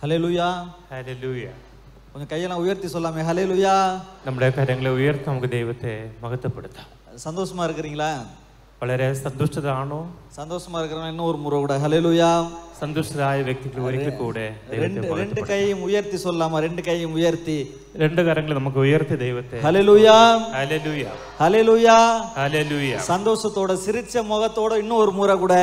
ஹalleluya hallelujah கொஞ்சம் கையெல்லாம் உயர்த்தி சொல்லாமே ஹalleluya നമ്മുടെ കരങ്ങളെ ഉയർത്തി നമുക്ക് ദൈവത്തെ മഹത്വപ്പെടുത്താം சந்தோஷமா இருக்கிறீங்களா വളരെ സന്തുഷ്ടരാണോ சந்தோஷமா இருக்கிறவங்க இன்னும் ஒரு முறை கூட ஹalleluya സന്തുഷ്ടരായ വ്യക്തികൾ ഒരിക്കൽ കൂടെ ദൈവത്തെ ரெண்டு ரெண்டு മഹത്വപ്പെടുത്താം கையையும் உயர்த்தி சொல்லாமா ரெண்டு கையையும் உயர்த்தி രണ്ട് കരങ്ങൾ നമുക്ക് ഉയർത്തി ദൈവത്തെ ஹalleluya ഹല്ലേലൂയ ஹalleluya ഹല്ലേലൂയ சந்தோஷத்தோட சிரிச்ச முகத்தோட இன்னும் ஒரு முறை கூட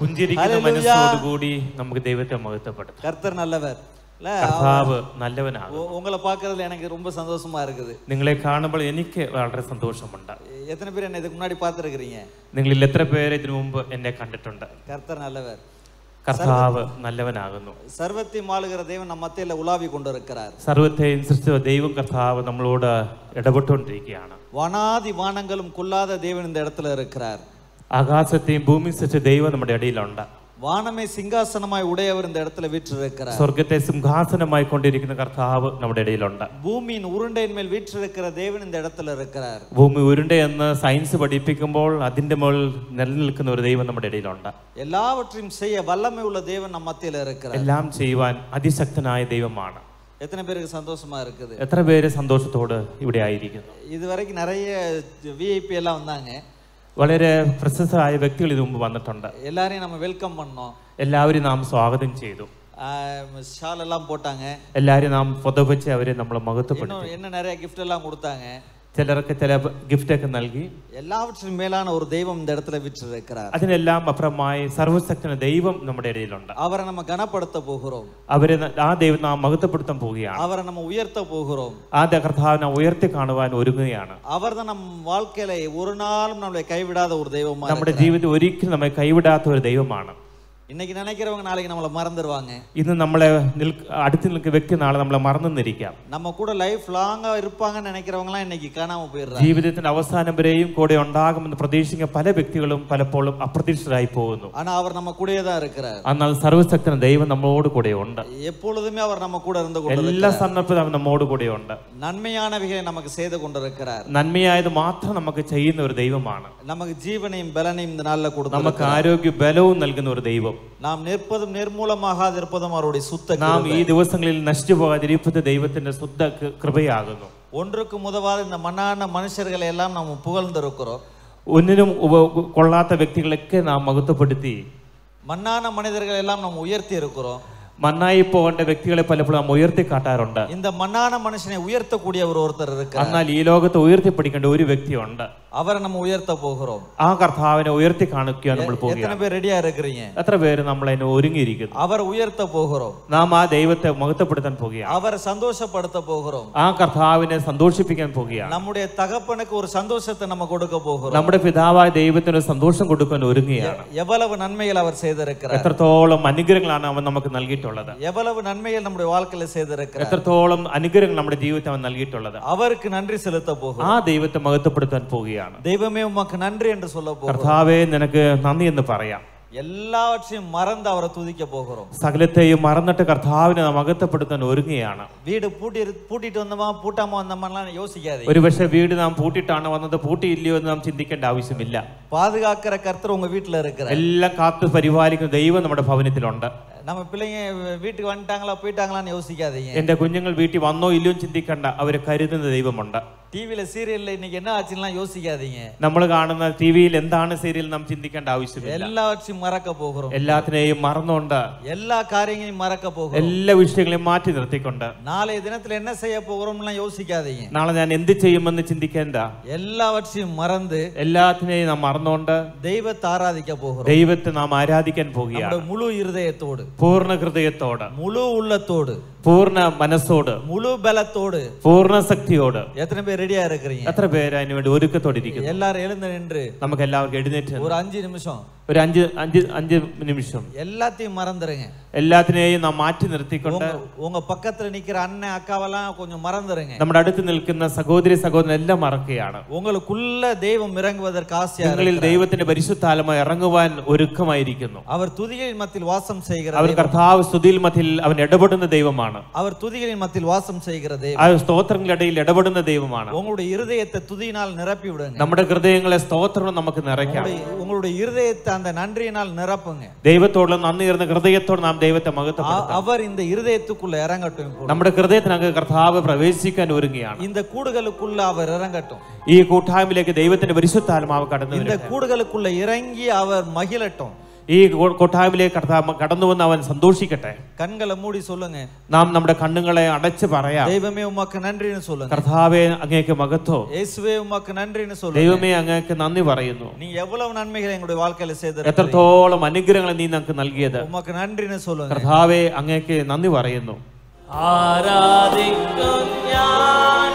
പുഞ്ചിരിക്കുന്ന ഹല്ലേലൂയ. മനസ്സോടുകൂടി നമുക്ക് ദൈവത്തെ മഹത്വപ്പെടുത്താം கர்த்தர் நல்லவர் இல்ல കർത്താവ് നല്ലവനാകും உ- உங்களை பார்க்கறதுல எனக்கு ரொம்ப சந்தோஷமா இருக்குது നിങ്ങളെ കാണുമ്പോൾ എനിക്ക് വളരെ സന്തോഷമുണ്ട് எத்தனை பேர் என்ன இதுக்கு முன்னாடி பார்த்துருக்கிறீங்க നിങ്ങളിൽ എത്ര പേര് ഇതിനു മുമ്പ് എന്നെ കണ്ടിട്ടുണ്ട് கர்த்தர் நல்லவர் കർത്താവ് നല്ലവനാകുന്നു சர்வத்தையும் ஆளுகிற தேவன் நம்ம மத்தியில உலாவி கொண்டிருக்கிறார் സർവത്തെയും സൃഷ്ടിച്ച ദൈവം കർത്താവ് നമ്മളോട് ഇടപെട്ടുകൊണ്ടിരിക്കുകയാണ് வானாதி வானங்களும் கொல்லாத தேவன் இந்த இடத்துல இருக்கிறார் ആകാശത്തെയും ഭൂമി സൃഷ്ടിച്ച ദൈവം നമ്മുടെ ഇടയിലുണ്ട് வானமே சிங்காசனமாய் உடையவர் இந்த இடத்துல வீற்றிருக்கிறார் സ്വർഗത്തെ സിംഹാസനമായി കൊണ്ടിരിക്കുന്ന കർത്താവ് നമ്മുടെ ഇടയിലുണ്ട് பூமியின் உருண்டையின் மேல் வீற்றிருக்கிற தேவன் இந்த இடத்துல இருக்கிறார் ഭൂമി ഉരുണ്ടയെന്ന് സയൻസ് പഠിപ്പിക്കുമ്പോൾ അതിന്റെ മുകളിൽ നിലനിൽക്കുന്ന ഒരു ദൈവം നമ്മുടെ ഇടയിലുണ്ട് எல்லாவற்றையும் செய்ய வல்லமை உள்ள தேவன் நம்ம மத்தியில இருக்கிறார் എല്ലാം ചെയ്യുവാൻ അതിശക്തനായ ദൈവമാണ് எத்தனை பேருக்கு சந்தோஷமா இருக்குது എത്ര പേര് സന്തോഷത്തോട് ഇവിടെ ആയിരിക്കുന്നു இது வரைக்கும் நிறைய விஐபி எல்லாம் வந்தாங்க വളരെ പ്രശസ്തരായ വ്യക്തികൾ ഇതിനു മുമ്പ് വന്നിട്ടുണ്ട് எல்லாரையும் நம்ம வெல்கம் பண்ணோம் എല്ലാവരും നാം സ്വാഗതം ചെയ്തു ஷால் எல்லாம் போட்டாங்க എല്ലാവരും നാം പുതവച്ച് അവരെ നമ്മൾ മഹത്വപ്പെടുത്തി இன்னும் என்ன நிறைய கிஃப்ட் எல்லாம் கொடுத்தாங்க ചിലർക്ക് ചില ഗിഫ്റ്റൊക്കെ നൽകി எல்லாவற்றின் மேலான ஒரு தெய்வம் இந்த இடத்துல வீற்றிருக்கிறார் അതിനെല്ലാം അപ്പുറമായി സർവശക്തന ദൈവം നമ്മുടെ ഇടയിലുണ്ട് அவரை நம்ம கனப்படுத்த போகிறோம் അവരെ ന- ആ ദൈവം നാം മഹത്വപ്പെടുത്താൻ പോവുകയാണ് அவரை நம்ம உயர்த்த போகிறோம் ആ ദ- കർത്താവിനെ ഉയർത്തി കാണുവാൻ ഒരുങ്ങുകയാണ് அவர் தான் நம் வாழ்க்கையில ஒரு நாளும் நம்மளை கைவிடாத ஒரு தெய்வமா നമ്മുടെ இருக்கிறார். ജീവിതത്തിൽ ഒരിക്കലും നമ്മെ കൈവിടാത്ത ഒരു ദൈവമാണ് ഇന്നേക്ക് നനയ്ക്കിറവങ്ങ നാളെ നമ്മളെ മറന്നിടുവാങ്ങ ഇന്ന് നമ്മളെ അടുത്ത് നിൽക്കുന്ന വ്യക്തി നാളെ നമ്മളെ മറന്നെന്നിരിക്കാം നമ്മ കൂടെ ലൈഫ് ലോങ് ഇരുപ്പാങ്ങ നനയ്ക്കിറവങ്ങളാം ഇന്നേക്ക് കാണാമ പോയിടുക ജീവിതത്തിന്റെ അവസാനം വരെയും കൂടെ ഉണ്ടാകുമെന്ന് പ്രതീക്ഷിക്കുന്ന പല വ്യക്തികളും പലപ്പോഴും അപ്രതീക്ഷിതരായി പോകുന്നു ആണാ അവർ നമ്മ കൂടെയതാ ഇരിക്കുന്നത് എന്നാൽ സർവശക്തന ദൈവം നമ്മളോട് കൂടെ ഉണ്ട് എപ്പോഴുമേ അവർ നമ്മ കൂടെ ഇരുന്ന് കൊണ്ട് എല്ലാ സന്ദർഭത്തിലും അവൻ നമ്മോട് കൂടെ ഉണ്ട് നന്മയാണവയെ നമുക്ക് ചെയ്തു കൊണ്ടിരിക്കുന്നത് നന്മയായത് മാത്രം നമുക്ക് ചെയ്യുന്ന ഒരു ദൈവമാണ് നമുക്ക് ജീവനെയും ബലനെയും നല്ല കൊടുക്കും നമുക്ക് ആരോഗ്യ ബലവും നൽകുന്ന ഒരു ദൈവം நாம் நிற்பதும் நிர்மூலமாகாது இருப்பதும் அவருடைய சுத்த നാം கிருபை. ഈ ദിവസങ്ങളിൽ നശിച്ചു പോകാതിരിപ്പത് ദൈവത്തിന്റെ ശുദ്ധ കൃ- കൃപയാകുന്നു ஒன்றுக்கு உதவாத இந்த மண்ணான மனுஷர்களை எல்லாம் நாம் புகழ்ந்திருக்கிறோம் ഒന്നിനും ഉപ- കൊള്ളാത്ത വ്യക്തികളൊക്കെ നാം മഹത്വപ്പെടുത്തി மண்ணான மனிதர்களை எல்லாம் நாம் உயர்த்தி இருக்கிறோம் മണ്ണായി പോകേണ്ട വ്യക്തികളെ പലപ്പോഴും നാം ഉയർത്തി കാട്ടാറുണ്ട് இந்த மண்ணான மனுஷனை உயர்த்தக்கூடிய ஒரு ஒருத்தர் இருக்கிறார் എന്നാൽ ഈ ലോകത്ത് ഉയർത്തിപ്പിടിക്കേണ്ട ഒരു വ്യക്തിയുണ്ട് அவரை நம்ம உயர்த்த போகிறோம் ആ കർത്താവിനെ ഉയർത്തി കാണിക്കുക നമ്മൾ எத்தனை പോവുകയാണ് பேர் ரெடியா இருக்கிறீங்க എത്ര പേര് നമ്മൾ അതിനെ ഒരുങ്ങിയിരിക്കുന്നു அவரை உயர்த்த போகிறோம் നാം ആ ദൈവത്തെ മഹത്വപ്പെടുത്താൻ പോവുകയാണ് அவரை சந்தோஷப்படுத்த போகிறோம் ആ കർത്താവിനെ സന്തോഷിപ്പിക്കാൻ പോവുകയാണ് நம்முடைய தகப்பனுக்கு ஒரு சந்தோஷத்தை நம்ம கொடுக்க போகிறோம் നമ്മുടെ പിതാവായ ദൈവത്തിന് ഒരു സന്തോഷം കൊടുക്കാൻ ഒരുങ്ങുകയാണ് எவ்வளவு நன்மைகள் அவர் செய்திருக்கிறார் എത്രത്തോളം അനുഗ്രഹങ്ങളാണ് അവൻ നമുക്ക് നൽകിയിട്ടുള്ളത് எவ்வளவு நன்மைகள் நம்முடைய வாழ்க்கையில செய்திருக்கிறார் എത്രത്തോളം അനുഗ്രഹങ്ങൾ നമ്മുടെ ജീവിതത്തിൽ അവൻ നൽകിയിട്ടുള്ളത് அவருக்கு நன்றி செலுத்த போகிறோம் ആ ദൈവത്തെ മഹത്വപ്പെടുത്താൻ പോവുകയാണ് தெய்வமே உமக்கு நன்றி என்று சொல்ல போகிறோம் കർത്താവെ നിനക്ക് നന്ദി എന്ന് പറയാം எல்லாவற்றையும் மறந்து அவரை துதிக்க போகிறோம் സകലത്തെയും മറന്നിട്ട് കർത്താവിനെ നാം മഹത്വപ്പെടുത്താൻ ഒരുങ്ങുകയാണ് வீடு பூட்டி பூட்டிட்டு வந்தோமா பூட்டாம வந்தோமாலாம் யோசிக்காதீங்க ഒരുപക്ഷെ വീട് നാം പൂട്ടിയിട്ടാണ് വന്നത് പൂട്ടിയില്ലയോ എന്ന് നാം ചിന്തിക്കേണ്ട ആവശ്യമില്ല பாதுகாக்கிற கர்த்தர் உங்க வீட்டுல இருக்கிறார் എല്ലാം കാത്തു പരിപാലിക്കുന്ന ദൈവം നമ്മുടെ ഭവനത്തിലുണ്ട് നമ്മ പിള്ളേങ്ങ വീട്ടിൽ വന്നിട്ടാങ്ങളോ പോയിട്ടാങ്ങളാന്ന് യോസിക്കാതീങ്ക എന്റെ കുഞ്ഞുങ്ങൾ വീട്ടിൽ വന്നോ ഇല്ലയോ ചിന്തിക്കണ്ട. അവർ കരുതുന്ന ദൈവമുണ്ട്. ടിവിയിലെ സീരിയലിൽ ഇന്നിക്ക് യോസിക്കാതീങ്ക നമ്മൾ കാണുന്ന ടിവിയിൽ എന്താണ് സീരിയൽ നാം ചിന്തിക്കേണ്ട ആവശ്യമില്ല. എല്ലാവർക്കും മറക്ക പോകും എല്ലാത്തിനെയും മറന്നുകൊണ്ട് എല്ലാ കാര്യങ്ങളെയും മറക്ക പോകും എല്ലാ വിഷയങ്ങളെയും മാറ്റി നിർത്തിക്കൊണ്ട് നാളെ ദിനത്തിൽ എന്നെ ചെയ്യാൻ പോകുമെന്നാ യോസിക്കാതീങ്ക നാളെ ഞാൻ എന്ത് ചെയ്യുമെന്ന് ചിന്തിക്കേണ്ട. എല്ലാവർക്കും മറന്ന് എല്ലാത്തിനെയും നാം മറന്നുകൊണ്ട് ദൈവത്തെ ആരാധിക്കാൻ പോകും ദൈവത്തെ നാം ആരാധിക്കാൻ പോകുക മുഴു ഹൃദയത്തോട് பூர்ண ஹிருதயத்தோட. முழு உள்ளத்தோடு. പൂർണ്ണ മനസ്സോട് முழு பலத்தோடு പൂർണ്ണ ശക്തിയോട് எத்தனை பேர் ரெடியா இருக்கிறீங்க എത്ര പേര് അതിനു വേണ്ടി ഒരുക്കത്തോടെ ഇരിക്കുന്നു எல்லாரும் எழுந்து நின்று നമുക്ക് എല്ലാവർക്കും എഴുന്നേറ്റ് നിന്ന് ஒரு அஞ்சு நிமிஷம் ഒരു അഞ്ച് അഞ്ച് അഞ്ച് നിമിഷം எல்லாத்தையும் மறந்துருங்க എല്ലാത്തിനെയും നാം മാറ്റി നിർത്തിക്കൊണ്ട് உங்க உங்க பக்கத்துல நிக்கிற அண்ணன் அக்காவெல்லாம் கொஞ்சம் மறந்துருங்க നമ്മുടെ അടുത്ത് നിൽക്കുന്ന സഹോദരി സഹോദരൻ എല്ലാം മറക്കുകയാണ് உங்களுக்குள்ள தெய்வம் இறங்குவதற்கு ஆசையா നിങ്ങളിൽ இருக்கிறார். ദൈവത്തിന്റെ പരിശുദ്ധാലമ ഇറങ്ങുവാൻ ഒരുക്കമായിരിക്കുന്നു அவர் துதிகளின் மத்தியில் வாசம் செய்கிறார் അവൻ தெய்வம். കർത്താവ് സ്തുതിയിൽ മധ്യയിൽ അവൻ ഇടപെടുന്ന ദൈവമാണ് அவர் துதிகளின் மத்தியில் வாசம் செய்கிற தெய்வம் ആ സ്തോത്രങ്ങളിടയിൽ ഇടപെടുന്ന ദൈവമാണ് உங்களுடைய இருதயத்தை துதியினால் நிரப்பி விடுங்க നമ്മുടെ ഹൃദയങ്ങളെ സ്തോത്രം നമുക്ക് നിറയ്ക്കാം உங்களுடைய- உங்களுடைய இருதயத்தை அந்த நன்றியினால் நிரப்புங்க ദൈവത്തോടുള്ള നന്ദി ഇരുന്ന ഹൃദയത്തോട് നാം ദൈവത്തെ அ- മഹത്വപ്പെടുത്താം அவர் இந்த இருதயத்துக்குள்ள இறங்கட்டும் இப்போ. നമ്മുടെ ഹൃദയത്തിനകത്ത് കർത്താവ് പ്രവേശിക്കാൻ ഒരുങ്ങിയാണ് இந்த கூடுகளுக்குள்ள அவர் இறங்கட்டும் ഈ കൂട്ടായ്മയിലേക്ക് ദൈവത്തിന്റെ പരിശുദ്ധാത്മാവ് കടന്നു இந்த വരും கூடுகளுக்குள்ள இறங்கி அவர் மகிழட்டும் ഈ കൊട്ടാവിലേക്ക് കടന്നു വന്ന് അവൻ സന്തോഷിക്കട്ടെ. കണ്ണുകളെ മൂടി നാം നമ്മുടെ കണ്ണുകളെ അടച്ചു പറയാം. ദൈവമേ ഉമ്മക്ക് നന്ദി കർത്താവേ അങ്ങേക്ക് മകത്തോ യേശുവേ ഉമ്മക്ക് നന്ദി ദൈവമേ അങ്ങേക്ക് നന്ദി പറയുന്നു. നീ എവ്വളവ് നന്മകളെ വാഴ്ക്കയിൽ എത്രത്തോളം അനുഗ്രഹങ്ങൾ നീ നമുക്ക് നൽകിയത്. ഉമ്മക്ക് നന്ദി കർത്താവേ അങ്ങേക്ക് നന്ദി പറയുന്നു. ആരാധിക്കും ഞാൻ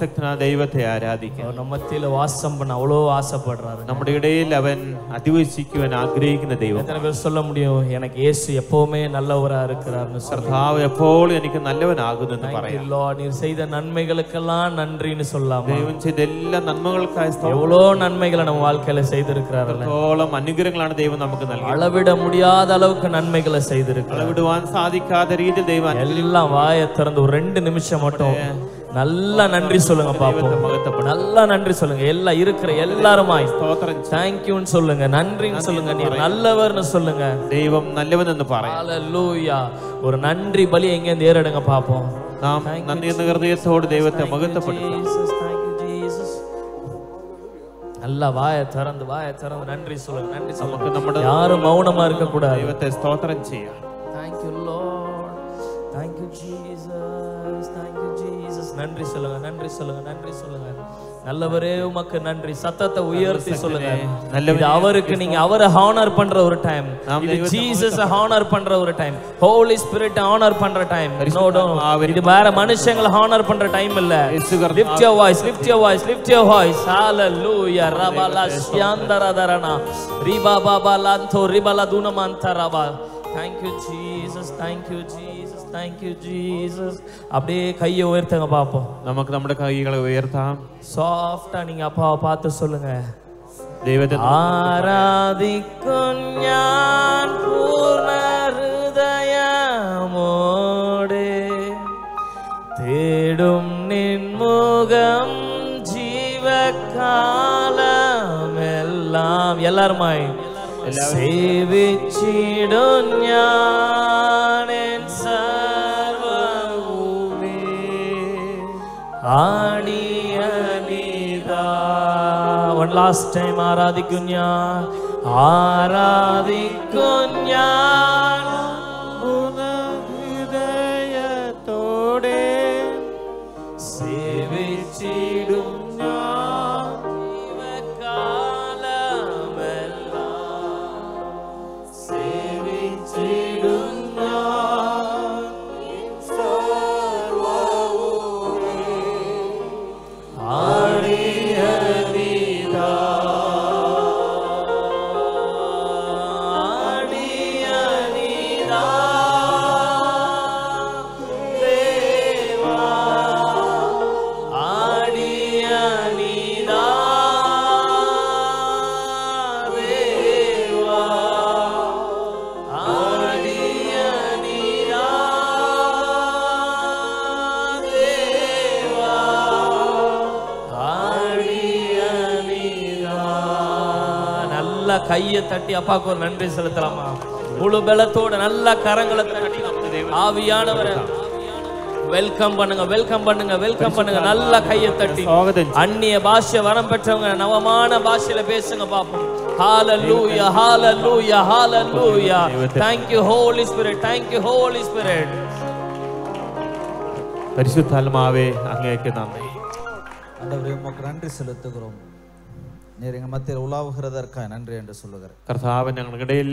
സർവശക്തനാ ദൈവത്തെ ആരാധിക്കാം அவர் நம்ம மத்தியில வாசம் பண்ண அவ்வளோ ஆசைப்படுறாரு നമ്മുടെ ഇടയിൽ അവൻ അധിവസിക്കുവാൻ ആഗ്രഹിക്കുന്ന ദൈവം எத்தனை பேர் சொல்ல முடியும் எனக்கு இயேசு எப்பவுமே நல்லவரா இருக்கிறாருன்னு சொல்ல കർത്താവ് എപ്പോഴും എനിക്ക് നല്ലവനാകുന്നു എന്ന് പറയാം Lord, நீர் செய்த நன்மைகளுக்கெல்லாம் நன்றின்னு சொல்லாமா ദൈവം ചെയ്ത എല്ലാ നന്മകൾക്കായി எவ்வளோ நன்மைகளை நம்ம வாழ்க்கையில செய்திருக்கிறாருல்ல സ്തോത്രത്തോളം അനുഗ്രഹങ്ങളാണ് ദൈവം നമുക്ക് നൽകിയത് அளவிட முடியாத அளவுக்கு நன்மைகளை செய்திருக்கிறார் വിടുവാൻ സാധിക്കാത്ത രീതിയിൽ ദൈവം எல்லாம் வாயை திறந்து ஒரு ரெண்டு நிமிஷம் மட்டும் நல்லா நன்றி சொல்லுங்க பாப்போம் മഹത്വപ്പെടും நல்லா நன்றி சொல்லுங்க எல்லாம் இருக்கிற எல்லாருமாய் സ്തോത്രം ചെയ്യും. தேங்க்யூன்னு சொல்லுங்க நன்றின்னு சொல்லுங்க நீர் நல்லவர்னு சொல்லுங்க ദൈവം നല്ലവനെന്ന് പറയാം ஹalleluya ஒரு நன்றி பலி எங்க இருந்து ஏறடுங்க பாப்போம் നാം നന്ദി എന്ന ഹൃദയത്തോട് ദൈവത്തെ മഹത്വപ്പെടുത്താം Jesus, thank you, Jesus. நல்லா வாயை திறந்து வாயை திறந்து நன்றி சொல்லுங்க நன்றி നമുക്ക് சொல்லுங்க നമ്മുടെ யாரும் மௌனமா இருக்க கூடாது ദൈവത്തെ സ്തോത്രം ചെയ്യാം Thank you, Lord. Thank நன்றி சொல்லுங்க நன்றி சொல்லுங்க நன்றி சொல்லுங்க. நல்லவரே உமக்கு நன்றி. சத்தத்தை உயர்த்தி சொல்லுங்க. இது அவருக்கு நீங்க அவரை ஹானர் பண்ற ஒரு டைம் இது ஜீசஸ் ஹானர் பண்ற ஒரு டைம் ஹோலி ஸ்பிரிட் ஹானர் பண்ற டைம் இது வேற மனுஷங்களை ஹானர் பண்ற டைம் இல்ல. Lift your voice lift your voice lift your voice hallelujah ரபலா ஷியாந்தரதரனா ரிபா பாபா லாந்தோ ரிபலா துனமந்தரபா thank thank you Jesus thank you Jesus thank you Jesus அப்படியே கையை உயர்த்துங்க பார்ப்போம் நமக்கு நம்முடைய கைகளை உயர்த்தாம். சாஃப்டா நீங்க அப்பாவை பார்த்து சொல்லுங்க. தெய்வத்தை ஆராதிக்கும் ஞான் பூர்ண ஹயமோடு தேடும் நின்முகம் ஜீவகாலமெல்லாம் எல்லாருமாய். സേവിച്ചിടും ഞാൻ എൻ സർവഭൂമി ആടിയനിതാ വൺ ലാസ്റ്റ് ടൈം ആരാധിക്കും ഞാൻ ആരാധിക്കും ഞാൻ கையை தட்டி அப்பாவுக்கு ஒரு நன்றி செலுத்தலாமா? முழு பலத்தோட நல்ல கரங்களை தட்டி ஆவியானவரை வெல்கம் பண்ணுங்க வெல்கம் பண்ணுங்க வெல்கம் பண்ணுங்க. நல்ல கையை தட்டி. அந்நிய பாஷை வரம் பெற்றவங்க நவமான பாஷையில பேசுங்க பாப்போம். ஹalleluya hallelujah hallelujah. Thank you holy spirit. Thank you holy spirit. பரிசுத்த ஆவியே அங்கே நாமே ஆண்டவரே உமக்கு நன்றி செலுத்துகிறோம். நீர் எங்கள் மத்தியில் உலாவுகிறதற்காக நன்றி என்று சொல்லுகிறேன் കർത്താവ് ഞങ്ങളുടെ ഇടയിൽ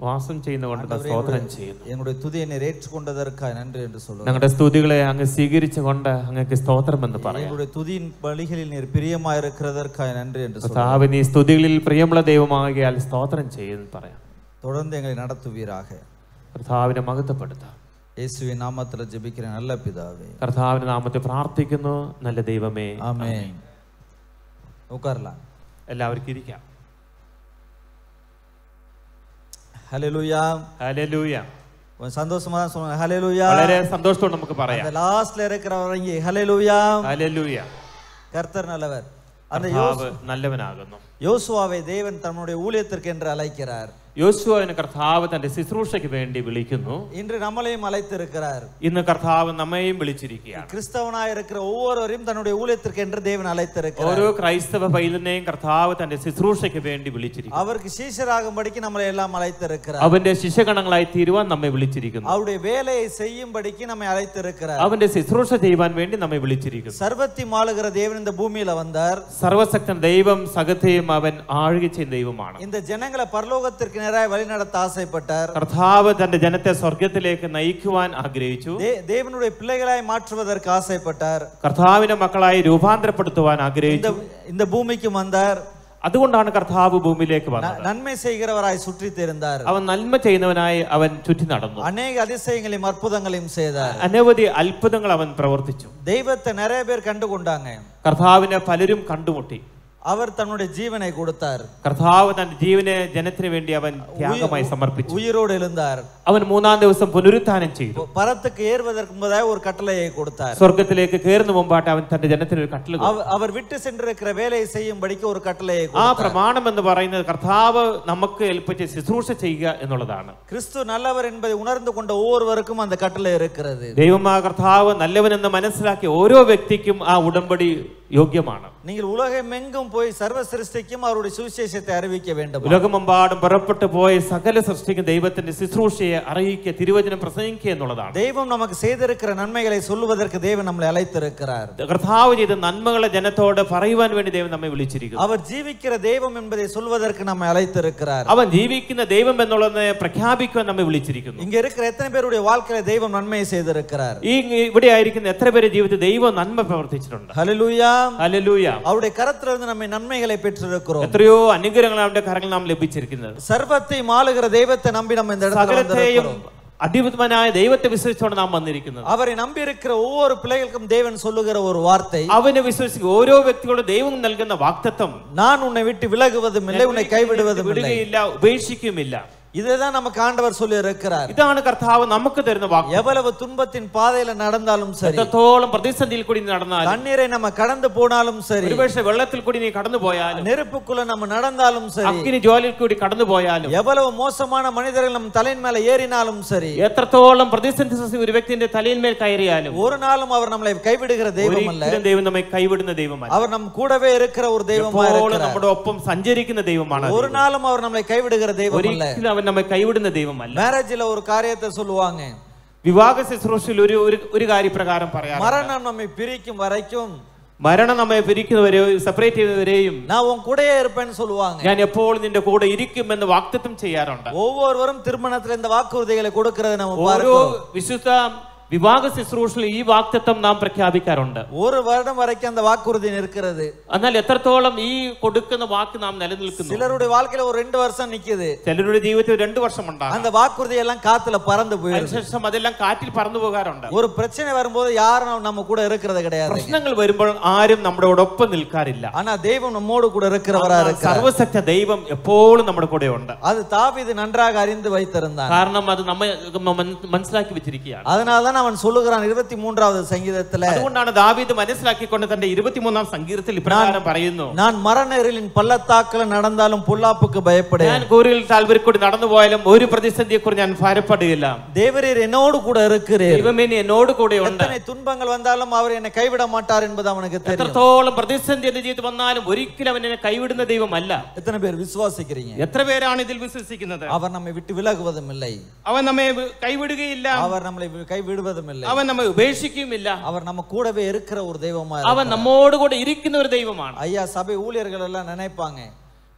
വാസം ചെയ്യുന്നതുകൊണ്ട് സ്തോത്രം ചെയ്യുന്നു எங்களுடைய துதியை நீர் ஏற்றுக்கொண்டதற்காக நன்றி என்று சொல்லுகிறேன் ഞങ്ങളുടെ സ്തുതികളെ അങ്ങ് സ്വീകരിച്ചുകൊണ്ട് അങ്ങക്ക് സ്തോത്രം എന്ന് പറയാം எங்களுடைய துதியின் வழிகளில் நீர் பிரியமாயிருக்கிறதற்காக நன்றி என்று சொல்லுகிறேன் കർത്താവ് നീ സ്തുതികളിൽ പ്രിയമുള്ള ദൈവമാകിയാൽ സ്തോത്രം ചെയ്യുന്നു പറയാം தொடர்ந்து எங்களை நடத்துவீராக കർത്താവിനെ മഹത്വപ്പെടുത്താം இயேசுவின் நாமத்தில் ஜெபிக்கிற நல்ல பிதாவே കർത്താവിന്റെ നാമത്തെ പ്രാർത്ഥിക്കുന്നു നല്ല ദൈവമേ ஆமென் உட்காரலாம் എല്ലാവർക്കും ഇരിക്കാം ஹalleluya ഹല്ലേലൂയ கொஞ்சம் சந்தோஷமா தான் சொல்லுங்க ஹalleluya വളരെ സന്തോഷത്തോടെ നമുക്ക് പറയാം அந்த லாஸ்ட்ல இருக்கிறவங்க ஹalleluya ഹല്ലേലൂയ கர்த்தர் நல்லவர் அந்த കർത്താവ് നല്ലവനാകുന്നു யோசுவாவை தேவன் தன்னுடைய ஊழியத்திற்கு என்று அழைக்கிறார் യോശുവിന് കർത്താവ് തന്റെ ശുശ്രൂഷയ്ക്ക് വേണ്ടി വിളിക്കുന്നു இன்று நம்மளையும் அழைத்திருக்கிறார் ഇന്ന് കർത്താവ് നമ്മയും വിളിച്ചിരിക്കുകയാണ് கிறிஸ்தவனாய் இருக்கிற ஒவ்வொருவரையும் தன்னுடைய ஊழியத்திற்கு என்று தேவன் அழைத்திருக்கிறார் ഓരോ ക്രൈസ്തവ പൈതലിനെയും കർത്താവ് തന്റെ ശുശ്രൂഷയ്ക്ക് വേണ്ടി വിളിച്ചിരിക്കുന്നു அவருக்கு சீஷராகும்படிக்கு நம்மளை எல்லாம் அழைத்திருக்கிறார் അവന്റെ ശിഷ്യഗണങ്ങളായി തീരുവാൻ നമ്മെ വിളിച്ചിരിക്കുന്നു அவருடைய வேலையை செய்யும்படிக்கு நம்மை அழைத்திருக்கிறார் അവന്റെ ശുശ്രൂഷ ചെയ്യുവാൻ വേണ്ടി നമ്മെ വിളിച്ചിരിക്കുന്നു சர்வத்தி மாளுகிற தேவன் இந்த பூமியில வந்தார் സർവശക്തൻ ദൈവം സകത്തെയും അവൻ ആഴുക ചെയ്യുന്ന ദൈവമാണ് இந்த ஜனங்களை பரலோகத்திற்கு நேராக வழிநடத்த ஆசைப்பட்டார் കർത്താവ് തന്റെ ജനത്തെ സ്വർഗത്തിലേക്ക് നയിക്കുവാൻ ആഗ്രഹിച്ചു தே- தேவனுடைய பிள்ளைகளாய் மாற்றுவதற்கு ஆசைப்பட்டார் കർത്താവിന്റെ മക്കളായി രൂപാന്തരപ്പെടുത്തുവാൻ இந்த ആഗ്രഹിച്ചു இந்த பூமிக்கு வந்தார் അതുകൊണ്ടാണ് കർത്താവ് ഭൂമിയിലേക്ക് ந- വന്നത് நன்மை செய்கிறவராய் சுற்றி தெரிந்தார் അവൻ നന്മ ചെയ്യുന്നവനായി അവൻ ചുറ്റി നടന്നു அநேக அதிசயங்களையும் அற்புதங்களையும் செய்தார் അനവധി അത്ഭുതങ്ങൾ അവൻ പ്രവർത്തിച്ചു தெய்வத்தை நிறைய பேர் கண்டு கொண்டாங்க കർത്താവിനെ പലരും കണ്ടുമുട്ടി അവർ തന്നെ ജീവനെ കൊടുത്താർ. കർത്താവ് തന്റെ ജീവനെ ജനത്തിന് വേണ്ടി അവൻ ത്യാഗമായി സമർപ്പിച്ചു. ഉയരോട് എഴുന്നാർ അവൻ മൂന്നാം ദിവസം പുനരുത്ഥാനം ചെയ്തു. പരത്തേക്ക് ഏറുവതற்கு മുമ്പായി ഒരു കട്ടളയെ കൊടുത്താർ. സ്വർഗത്തിലേക്ക് കയറുന്ന മുമ്പാട്ട് അവൻ തന്റെ ജനത്തിന് ഒരു കട്ടള അവർ വിട്ടു സെന്റിരിക്കുന്ന വേലയെ ചെയ്യുമ്പോഴേക്ക് ഒരു കട്ടളയെ ആ പ്രമാണം എന്ന് പറയുന്നത് കർത്താവ് നമുക്ക് ഏൽപ്പിച്ച് ശുശ്രൂഷ ചെയ്യുക എന്നുള്ളതാണ്. ക്രിസ്തു നല്ലവർ എൺപത് ഉണർന്നു കൊണ്ട് ഓരോവർക്കും അന്ത കട്ടള ഇരിക്കുന്നത് ദൈവമാ കർത്താവ് നല്ലവനെന്ന് മനസ്സിലാക്കി ഓരോ വ്യക്തിക്കും ആ ഉടമ്പടി യോഗ്യമാണ് நீங்கள் உலகமெங்கும் போய் சர்வ சிருஷ்டிக்கும் அவருடைய சுவிசேஷத்தை அறிவிக்க வேண்டும் ഉലകമെമ്പാടും പുറപ്പെട്ടു പോയ സകല സൃഷ്ടിക്കും ദൈവത്തിന്റെ ശുശ്രൂഷയെ അറിയിക്കുക തിരുവചനം പ്രസംഗിക്കുക എന്നുള്ളതാണ് தெய்வம் நமக்கு செய்திருக்கிற நன்மைகளை சொல்லுவதற்கு தேவன் நம்மளை அழைத்திருக்கிறார் കർത്താവ് ചെയ്ത നന്മകളെ ജനത്തോട് പറയുവാൻ വേണ്ടി ദൈവം നമ്മെ വിളിച്ചിരിക്കുന്നു அவர் ஜீவிக்கிற தெய்வம் என்பதை சொல்வதற்கு நம்மை அழைத்திருக்கிறார் അവൻ ജീവിക്കുന്ന ദൈവം എന്നുള്ളത് പ്രഖ്യാപിക്കുവാൻ നമ്മെ വിളിച്ചിരിക്കുന്നു இங்க இருக்கிற எத்தனை பேருடைய வாழ்க்கையில தெய்வம் நன்மையை செய்திருக்கிறார் ഈ ഇവിടെ ആയിരിക്കുന്ന എത്ര പേര് ജീവിതത്തിൽ ദൈവം നന്മ പ്രവർത്തിച്ചിട്ടുണ്ട് ஹalleluya ഹല്ലേലൂയ அவருடைய கரத்திலிருந்து நம்மை நன்மைகளை பெற்றிருக்கிறோம் എത്രയോ അനുഗ്രഹങ്ങൾ അവന്റെ കരങ്ങൾ നാം ലഭിച്ചിരിക്കുന്നത് சர்வத்தை மாளுகிற தெய்வத்தை நம்பி நம்ம இந்த இடத்துல സകലത്തെയും வந்திருக்கிறோம் അധിപതനായ ദൈവത്തെ വിശ്വസിച്ചുകൊണ്ട് നാം വന്നിരിക്കുന്നത് அவரை நம்பி இருக்கிற ஒவ்வொரு பிள்ளைகளுக்கும் தேவன் சொல்லுகிற ஒரு வார்த்தை അവനെ വിശ്വസിക്കുക ഓരോ വ്യക്തിയോടും ദൈവം നൽകുന്ന വാക്തത്വം நான் உன்னை விட்டு விலகுவதும் இல்லை உன்னை கைவிடுவதும் இல்லை വിടുകയില്ല ഉപേക്ഷിക്കുമില്ല இதுதான் நமக்கு ஆண்டவர் சொல்லி இருக்கிறார் ഇതാണ് കർത്താവ് നമുക്ക് തരുന്ന വാക്ക് எவ்வளவு துன்பத்தின் பாதையில நடந்தாலும் சரி എത്രത്തോളം പ്രതിസന്ധിയിൽ കൂടി നീ നടന്നാലും தண்ணீரை நம்ம கடந்து போனாலும் சரி ഒരുപക്ഷെ വെള്ളത്തിൽ കൂടി നീ കടന്നു പോയാലും நெருப்புக்குள்ள நம்ம நடந்தாலும் சரி അഗ്നി ജ്വാലയിൽ കൂടി കടന്നു പോയാലും எவ்வளவு மோசமான மனிதர்கள் நம்ம தலையின் மேல ஏறினாலும் சரி എത്രത്തോളം പ്രതിസന്ധി സൃഷ്ടി ഒരു വ്യക്തിന്റെ തലയിന്മേൽ കയറിയാലും ஒரு நாளும் அவர் நம்மளை கைவிடுகிற தெய்வம் அல்ல ഒരിക്കലും ദൈവം നമ്മെ കൈവിടുന്ന ദൈവമല്ല அவர் நம் கூடவே இருக்கிற ஒரு தெய்வமா എപ്പോഴും இருக்கிறார் നമ്മുടെ ഒപ്പം സഞ്ചരിക്കുന്ന ദൈവമാണ് ஒரு நாளும் அவர் நம்மளை கைவிடுகிற தெய்வம் அல்ல ഒരിക്കലും അവൻ നമ്മെ കൈവിടുന്ന ദൈവമല്ല மேரேஜ்ல ஒரு காரியத்தை சொல்லுவாங்க വിവാഹ ശുശ്രൂഷയിൽ ഒരു ഒരു- ഒരു കാര്യപ്രകാരം പറയാം மரணம் நம்மை பிரிக்கும் வரைக்கும் മരണം നമ്മെ പിരിക്കുന്നവരെയും സെപ്പറേറ്റ് ചെയ്യുന്നവരെയും நான் உன் கூடயே இருப்பேன்னு சொல்லுவாங்க ഞാൻ എപ്പോഴും നിന്റെ കൂടെ ഇരിക്കുമെന്ന് വാക്തത്വം ചെയ്യാറുണ്ട് ஒவ்வொருவரும் திருமணத்துல இந்த வாக்குறுதிகளை கொடுக்கறதை நம்ம ഓരോ பார்க்கிறோம் വിശുദ്ധ വിവാഹ ശുശ്രൂഷയിൽ ഈ വാക്തത്വം നാം പ്രഖ്യാപിക്കാറുണ്ട് ഒരു വർഷം വരയ്ക്കും അന്ത വാക്കുറുതി നിൽക്കുന്നത് എന്നാൽ എത്രത്തോളം ഈ കൊടുക്കുന്ന വാക്ക് നാം നിലനിൽക്കുന്നു ചിലരുടെ വാക്കിൽ ഒരു രണ്ട് വർഷം നിൽക്കുന്നത് ചിലരുടെ ജീവിതത്തിൽ രണ്ട് വർഷം ഉണ്ടാകും അന്ത വാക്കുറുതി എല്ലാം കാത്തിൽ പറന്നു പോയി അതിനുശേഷം അതെല്ലാം കാറ്റിൽ പറന്നു പോകാറുണ്ട് ഒരു പ്രശ്നം വരുമ്പോൾ യാരും നമ്മ കൂടെ ഇരിക്കുന്നത് കിടയാ പ്രശ്നങ്ങൾ വരുമ്പോൾ ആരും നമ്മുടെ ഒപ്പം നിൽക്കാറില്ല ആനാ ദൈവം നമ്മോട് കൂടെ ഇരിക്കുന്നവരാ സർവശക്ത ദൈവം എപ്പോഴും നമ്മുടെ കൂടെ ഉണ്ട് അത് താപി ഇത് നന്നായി അറിഞ്ഞു വയ്ത്തിരുന്ന കാരണം അത് നമ്മ മനസ്സിലാക്കി വെച്ചിരിക്കുകയാണ് അതിനാലാണ് தான் அவன் சொல்லுகிறான் இருபத்தி மூன்றாவது சங்கீதத்துல അതുകൊണ്ടാണ് ദാവീദ് മനസ്സിലാക്കിക്കൊണ്ട് തന്റെ ഇരുപത്തിമൂന്നാം സങ്കീർത്തിൽ ഇപ്രകാരം പറയുന്നു நான் மரணரிலின் பள்ளத்தாக்கில் நடந்தாலும் பொல்லாப்புக்கு பயப்படேன் ഞാൻ കൂരിൽ താൽപര്യം കൂടി നടന്നു പോയാലും ഒരു പ്രതിസന്ധിയെ കുറിച്ച് ഞാൻ ഭാരപ്പെടുകയില്ല தேவரீர் என்னோடு கூட இருக்கிறீர் ദൈവമേ നീ എന്നോട് കൂടെ ഉണ്ട് எத்தனை துன்பங்கள் வந்தாலும் அவர் என்னை கைவிட மாட்டார் என்பது அவனுக்கு தெரியும் എത്രത്തോളം പ്രതിസന്ധി എന്റെ ജീവിതത്തിൽ വന്നാലും ഒരിക്കലും അവൻ എന്നെ കൈവിടുന്ന ദൈവമല്ല எத்தனை பேர் விசுவாசிக்கிறீங்க എത്ര പേരാണ് ഇതിൽ വിശ്വസിക്കുന്നത് அவர் நம்மை விட்டு விலகுவதும் இல்லை അവൻ നമ്മെ വി- കൈവിടുകയില്ല அவர் நம்மளை வி- கைவிடுவதும் இல்லை അവൻ നമ്മെ ഉപേക്ഷിക്കുമില്ല அவர் நம்ம கூடவே இருக்கிற ஒரு தெய்வமா അവൻ നമ്മോട് കൂടെ ഇരിക്കുന്ന ഒരു ദൈവമാണ് ஐயா சபை ஊழியர்கள் எல்லாம் நினைப்பாங்க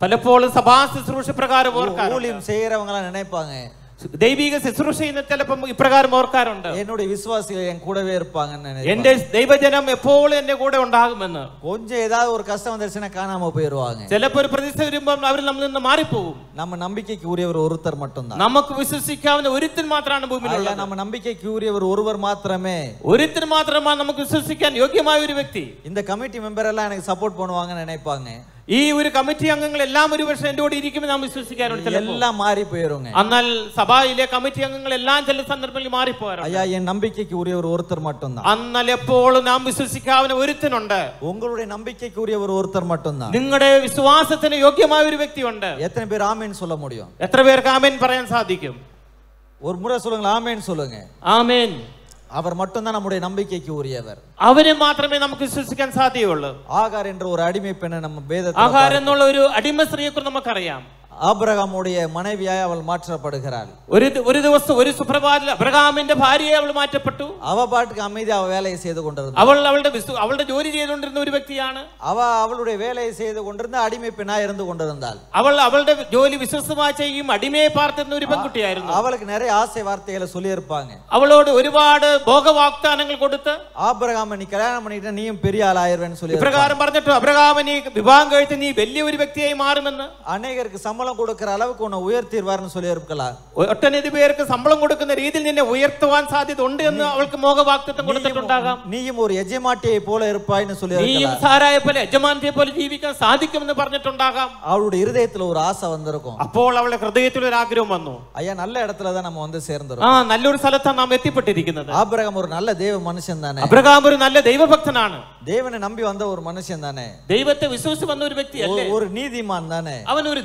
പലപ്പോഴും സഭാ ശുശ്രൂഷ പ്രകാരം ഓർക്കാറുണ്ട് ஊழியம் செய்யறவங்க எல்லாம் நினைப்பாங்க ദൈവിക ശുശ്രൂഷ ചെയ്യുന്ന ചിലപ്പം ഇപ്രകാരം ഓർക്കാറുണ്ട് என்னுடைய விசுவாசிகள் என் கூடவே இருப்பாங்கன்னு நினைப்பாங்க എന്റെ ദൈവജനം എപ്പോഴും എന്റെ കൂടെ ഉണ്ടാകുമെന്ന് கொஞ்சம் ஏதாவது ஒரு கஷ்டம் வந்துருச்சுன்னா காணாம போயிருவாங்க ചിലപ്പോ ഒരു പ്രതിസന്ധി വരുമ്പോൾ അവർ നമ്മിൽ നിന്ന് മാറിപ്പോകും நம்ம நம்பிக்கைக்கு உரியவர் ஒருத்தர் மட்டும்தான் നമുക്ക് വിശ്വസിക്കാവുന്ന ഒരുത്തൻ മാത്രമാണ് ஐயா ഭൂമിയിലുള്ളത് நம்ம நம்பிக்கைக்கு உரியவர் ஒருவர் மாத்திரமே ഒരുത്തൻ മാത്രമാണ് നമുക്ക് വിശ്വസിക്കാൻ യോഗ്യമായ ഒരു വ്യക്തി இந்த கமிட்டி மெம்பர் எல்லாம் எனக்கு சப்போர்ட் பண்ணுவாங்கன்னு நினைப்பாங்க ഈ ഒരു കമ്മിറ്റി അംഗങ്ങൾ എല്ലാം ഒരു പക്ഷേ എന്റെ കൂടെ ഇരിക്കുമെന്ന് നാം വിശ്വസിക്കാറുണ്ട് ചിലപ്പോൾ. எல்லாம் மாறி போயிருங்க എന്നാൽ സഭയിലെ കമ്മിറ്റി അംഗങ്ങൾ എല്ലാം ചില സന്ദർഭങ്ങളിൽ മാറിപ്പോകാറുണ്ട് ஐயா என் நம்பிக்கைக்கு உரியவர் ஒருத்தர் மட்டும்தான் എന്നാൽ എപ്പോഴും നാം വിശ്വസിക്കാവുന്ന ഒരുത്തനുണ്ട് உங்களுடைய நம்பிக்கைக்கு உரியவர் ஒருத்தர் மட்டும்தான் നിങ്ങളുടെ വിശ്വാസത്തിന് യോഗ്യമായ ഒരു വ്യക്തിയുണ്ട് எத்தனை பேர் ஆமேன்னு சொல்ல முடியும் എത്ര പേർക്ക് ആമേൻ പറയാൻ സാധിക്കും ஒரு முறை சொல்லுங்க ஆமேன்னு சொல்லுங்க ആമേൻ அவர் மட்டும்தான் நம்முடைய நம்பிக்கைக்கு உரியவர் അവനെ മാത്രമേ നമുക്ക് വിശ്വസിക്കാൻ സാധ്യതയുള്ളൂ ஆகார் என்ற ஒரு அடிமை பெண்ணை நம்ம வேதத்தில் ആഹാരം എന്നുള്ള ഒരു അടിമ സ്ത്രീയെ കുറിച്ച് നമുക്കറിയാം ஆபிரகாமுடைய மனைவியாய் அவள் மாற்றப்படுகிறாள் ഒരു ദി- ഒരു ദിവസം ഒരു സുപ്രഭാതത്തിൽ അബ്രഹാമിന്റെ ഭാര്യയെ അവൾ മാറ്റപ്പെട്ടു அவ பாட்டுக்கு அமைதி அவ வேலையை செய்து கொண்டிருந்தாள் അവൾ അവളുടെ വിശ്വ- അവളുടെ ജോലി ചെയ്തുകൊണ്ടിരുന്ന ഒരു വ്യക്തിയാണ് அவ அவளுடைய வேலையை செய்து கொண்டிருந்த அடிமை பெண்ணாய் இருந்து கொண்டிருந்தாள் അവൾ അവളുടെ ജോലി വിശ്വസമായി ചെയ്യും അടിമയെ പാർത്തിരുന്ന ഒരു പെൺകുട്ടിയായിരുന്നു அவளுக்கு நிறைய ஆசை வார்த்தைகளை சொல்லியிருப்பாங்க അവളോട് ഒരുപാട് ഭോഗവാഗ്ദാനങ്ങൾ കൊടുത്ത് ஆபிரகாம நீ கல்யாணம் பண்ணிட்டு நீயும் பெரிய ஆள் ஆயிருவேன்னு சொல்லி ഇപ്രകാരം പറഞ്ഞിട്ടു അബ്രഹാമിനെ വിവാഹം കഴിച്ച് നീ വലിയ ഒരു വ്യക്തിയായി മാറുമെന്ന് அநேகருக்கு சம்பளம் கொடுக்கிற அளவுக்கு உன்னை உயர்த்திடுவார்னு சொல்லி இருக்கலாம் ഒട്ടനവധി പേർക്ക് ശമ്പളം കൊടുക്കുന്ന രീതിയിൽ നിന്നെ ഉയർത്തുവാൻ സാധ്യത ഉണ്ട് എന്ന് അവൾക്ക് മോഹവാക്തത്വം കൊടുത്തിട്ടുണ്ടാകാം நீயும் ஒரு எஜமாட்டியை போல இருப்பாய்ன்னு சொல்லி നീയും இருக்கலாம் സാരായ പോലെ യജമാനത്തെ പോലെ ജീവിക്കാൻ സാധിക്കുമെന്ന് പറഞ്ഞിട്ടുണ്ടാകാം அவளுடைய இருதயத்துல ஒரு ஆசை வந்திருக்கும் അപ്പോൾ അവളുടെ ഹൃദയത്തിൽ ഒരു ആഗ്രഹം വന്നു ஐயா நல்ல இடத்துல தான் நம்ம வந்து ആ சேர்ந்துரும் നല്ലൊരു സ്ഥലത്താണ് നാം എത്തിപ്പെട്ടിരിക്കുന്നത് ஆபிரகாம் ஒரு நல்ல தேவ மனுஷன் தானே അബ്രഹാം ഒരു നല്ല ദൈവഭക്തനാണ് தேவனை நம்பி வந்த ஒரு மனுஷன் தானே ദൈവത്തെ വിശ്വസിച്ച് വന്ന ഒരു വ്യക്തിയല്ലേ ஒரு- ஒரு நீதிமான் தானே അവൻ ഒരു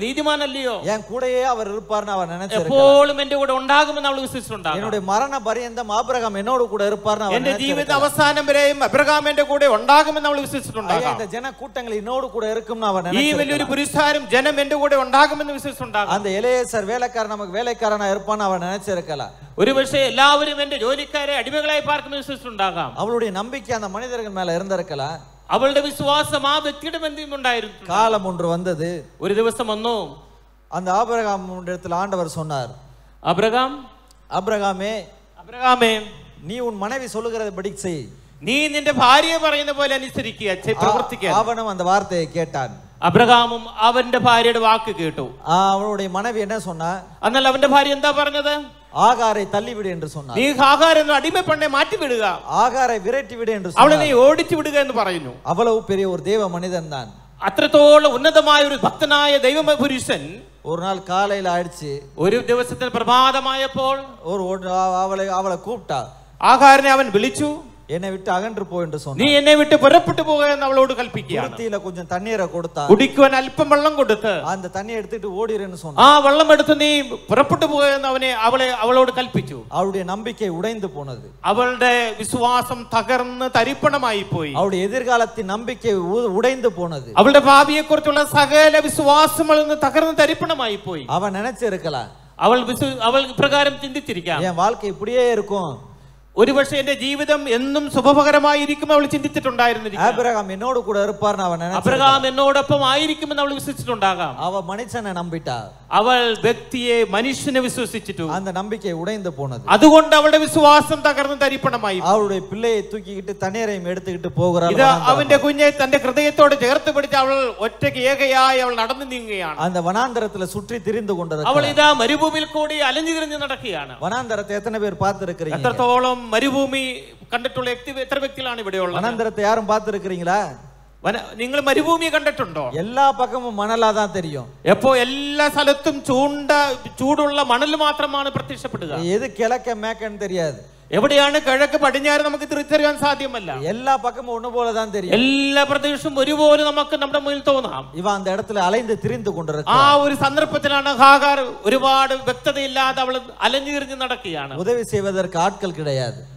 നീതിമാനല്ലയോ என் கூடயே அவர் இருப்பார்னு அவர் நினைச்சிருக்க എപ്പോഴും എന്റെ കൂടെ ഉണ്ടാകുമെന്ന് അവൾ വിശ്വസിച്ചിട്ടുണ്ടാകും என்னுடைய மரண பரியந்தம் ஆபிரகாம் என்னோடு கூட இருப்பார்னு அவர் എന്റെ ജീവിത நினைச்சிருக்கலாம். അവസാനം വരെയും അബ്രഹാം എന്റെ കൂടെ ഉണ്ടാകുമെന്ന് അവൾ ஐயா, വിശ്വസിച്ചിട്ടുണ്ടാകാം இந்த ஜன கூட்டங்கள் என்னோடு கூட இருக்கும்னு அவர் ഈ വലിയൊരു நினைச்சிருக்கலாம். പുരുഷാരും ജനം എന്റെ കൂടെ ഉണ്ടാകുമെന്ന് വിശ്വസിച്ചിട്ടുണ്ടാകാം அந்த இளையசர் வேலைக்காரன் நமக்கு வேலைக்காரனா இருப்பான்னு அவர் நினைச்சிருக்கலாம் ഒരുപക്ഷെ എല്ലാവരും എന്റെ ജോലിക്കാരെ അടിമകളായി പാർക്കുമെന്ന് വിശ്വസിച്ചിട്ടുണ്ടാകാം அவளுடைய நம்பிக்கை அந்த மனிதர்கள் மேல இருந்திருக்கலாம் അവളുടെ വിശ്വാസം ആ വ്യക്തിയുടെ ബന്ധം ഉണ്ടായിരുന്നു காலம் ஒன்று வந்தது ഒരു ദിവസം വന്നു அந்த ஆபிரகாம் இடத்துல ஆண்டவர் சொன்னார் അബ്രഹാം ஆபிரகாமே അബ്രഹാമേ நீ உன் மனைவி சொல்லுகிறத படி செய் നീ നിന്റെ ഭാര്യയെ പറയുന്ന പോലെ അനുസരിക്കുക ചെ- പ്രവർത്തിക്കുക அவனும் அந்த வார்த்தையை கேட்டான் അബ്രഹാമും അവന്റെ ഭാര്യയുടെ വാക്ക് കേട്ടു ஆ, அவனுடைய மனைவி என்ன சொன்னா എന്നാൽ അവന്റെ ഭാര്യ എന്താ പറഞ്ഞത് ஆகாரை தள்ளிவிடு என்று சொன்னார் നീ ഹാഹാർ എന്ന അടിമ പെണ്ണെ മാറ്റി വിടുക ஆகாரை விரட்டி விடு என்று അവളെ சொன்னார் നീ ഓടിച്ചു വിടുക എന്ന് പറയുന്നു அவ்வளவு பெரிய ஒரு தேவ மனிதன் தான் അത്രത്തോളം ഉന്നതമായ ഒരു ഭക്തനായ ദൈവ പുരുഷൻ ஒரு நாள் காலையில ஆயிடுச்சு ഒരു ദിവസത്തിൽ പ്രഭാതമായപ്പോൾ ஒரு ஒரு- அவளை அவளை கூப்பிட்டா ആഹാരനെ അവൻ വിളിച്ചു என்னை விட்டு அகன்று போ என்று നീ சொன்னார் എന്നെ വിട്ട് പുറപ്പെട്ടു പോകുക എന്ന് അവളോട് കൽപ്പിക്കുകയാണ് குருத்தியில கொஞ்சம் தண்ணீரை கொடுத்தா കുടിക്കുവാൻ അല്പം വെള്ളം കൊടുത്ത് அந்த தண்ணியை எடுத்துட்டு ஓடிருன்னு சொன்னார் ആ വെള്ളം എടുത്ത് നീ പുറപ്പെട്ടു പോകുക എന്ന് അവനെ അവളെ അവളോട് കൽപ്പിച്ചു அவளுடைய நம்பிக்கை உடைந்து போனது അവളുടെ വിശ്വാസം തകർന്ന് തരിപ്പണമായി പോയി அவளுடைய எதிர்காலத்தின் நம்பிக்கை உ- உடைந்து போனது അവളുടെ ഭാവിയെ കുറിച്ചുള്ള സകല വിശ്വാസങ്ങളിൽ നിന്ന് തകർന്ന് തരിപ്പണമായി പോയി அவன் நினைச்சிருக்கலாம் അവൾ വിശ്വ- അവൾ ഇപ്രകാരം ചിന്തിച്ചിരിക്കാം என் வாழ்க்கை இப்படியே இருக்கும் ഒരുപക്ഷെ എന്റെ ജീവിതം എന്നും ശുഭകരമായിരിക്കും അവൾ ചിന്തിച്ചിട്ടുണ്ടായിരുന്നു അബ്രഹാം എന്നോട് കൂടെ അവൻ അബ്രഹാം എന്നോടൊപ്പം ആയിരിക്കുമെന്ന് അവൾ വിശ്വസിച്ചിട്ടുണ്ടാകാം. അവ മനുഷ്യനെ നമ്പിട്ടാ. അവൾ വ്യക്തിയെ മനുഷ്യനെ വിശ്വസിച്ചിട്ടു அந்த நம்பிக்கை உடைந்து போனது അതുകൊണ്ട് അവളുടെ വിശ്വാസം തകർന്ന് തരിപ്പണമായി அவளுடைய பிள்ளையை தூக்கிக்கிட்டு தண்ணீரையும் எடுத்துக்கிட்டு போகிறாள் ഇത് வனாந்தரம். അവന്റെ കുഞ്ഞെ തന്റെ ഹൃദയത്തോട് ചേർത്ത് പിടിച്ച് അവൾ ഒറ്റയ്ക്ക് ഏകയായി അവൾ നടന്നു നീങ്ങുകയാണ് அந்த வனாந்தரத்துல சுற்றி திரிந்து അവൾ கொண்டிருக்கிறாள் ഇതാ മരുഭൂമിയിൽ കൂടി അലഞ്ഞു തിരിഞ്ഞ് നടക്കുകയാണ് வனாந்தரத்தை எத்தனை பேர் பார்த்திருக்கிறீங்க എത്രത്തോളം മരുഭൂമി കണ്ടിട്ടുള്ള വ്യക്തി എത്ര വ്യക്തികളാണ് ഇവിടെ ഉള്ളത് வனாந்தரத்தை யாரும் பார்த்திருக்கிறீங்களா നിങ്ങൾ മരുഭൂമി കണ്ടിട്ടുണ്ടോ എല്ലാ പക്കവും മണലാ താൻ തെരിയും എപ്പോ എല്ലാ സ്ഥലത്തും ചൂണ്ട ചൂടുള്ള മണൽ മാത്രമാണ് പ്രത്യക്ഷപ്പെടുക ഏത് കിളക്ക മേക്കൻ തെരിയാതെ എവിടെയാണ് കിഴക്ക് പടിഞ്ഞാറ് നമുക്ക് തിരിച്ചറിയാൻ സാധ്യമല്ല. എല്ലാ പക്കം ഒന്നുപോലെ തന്നെ തരും. എല്ലാ പ്രദേശവും ഒരുപോലെ നമുക്ക് നമ്മുടെ മുന്നിൽ തോന്നാം. ഇവ അന്ത ഇടത്തിൽ അലൈந்து തിരിഞ്ഞു കൊണ്ടിരിക്കും ആ ഒരു സന്ദർഭത്തിലാണ് ഹാഗാർ ഒരുപാട് വ്യക്തതയില്ലാതെ അവൾ അലഞ്ഞു തിരിഞ്ഞു നടക്കുകയാണ്. ഉദവി ചെയ്വതർക്ക് ആട്കൾ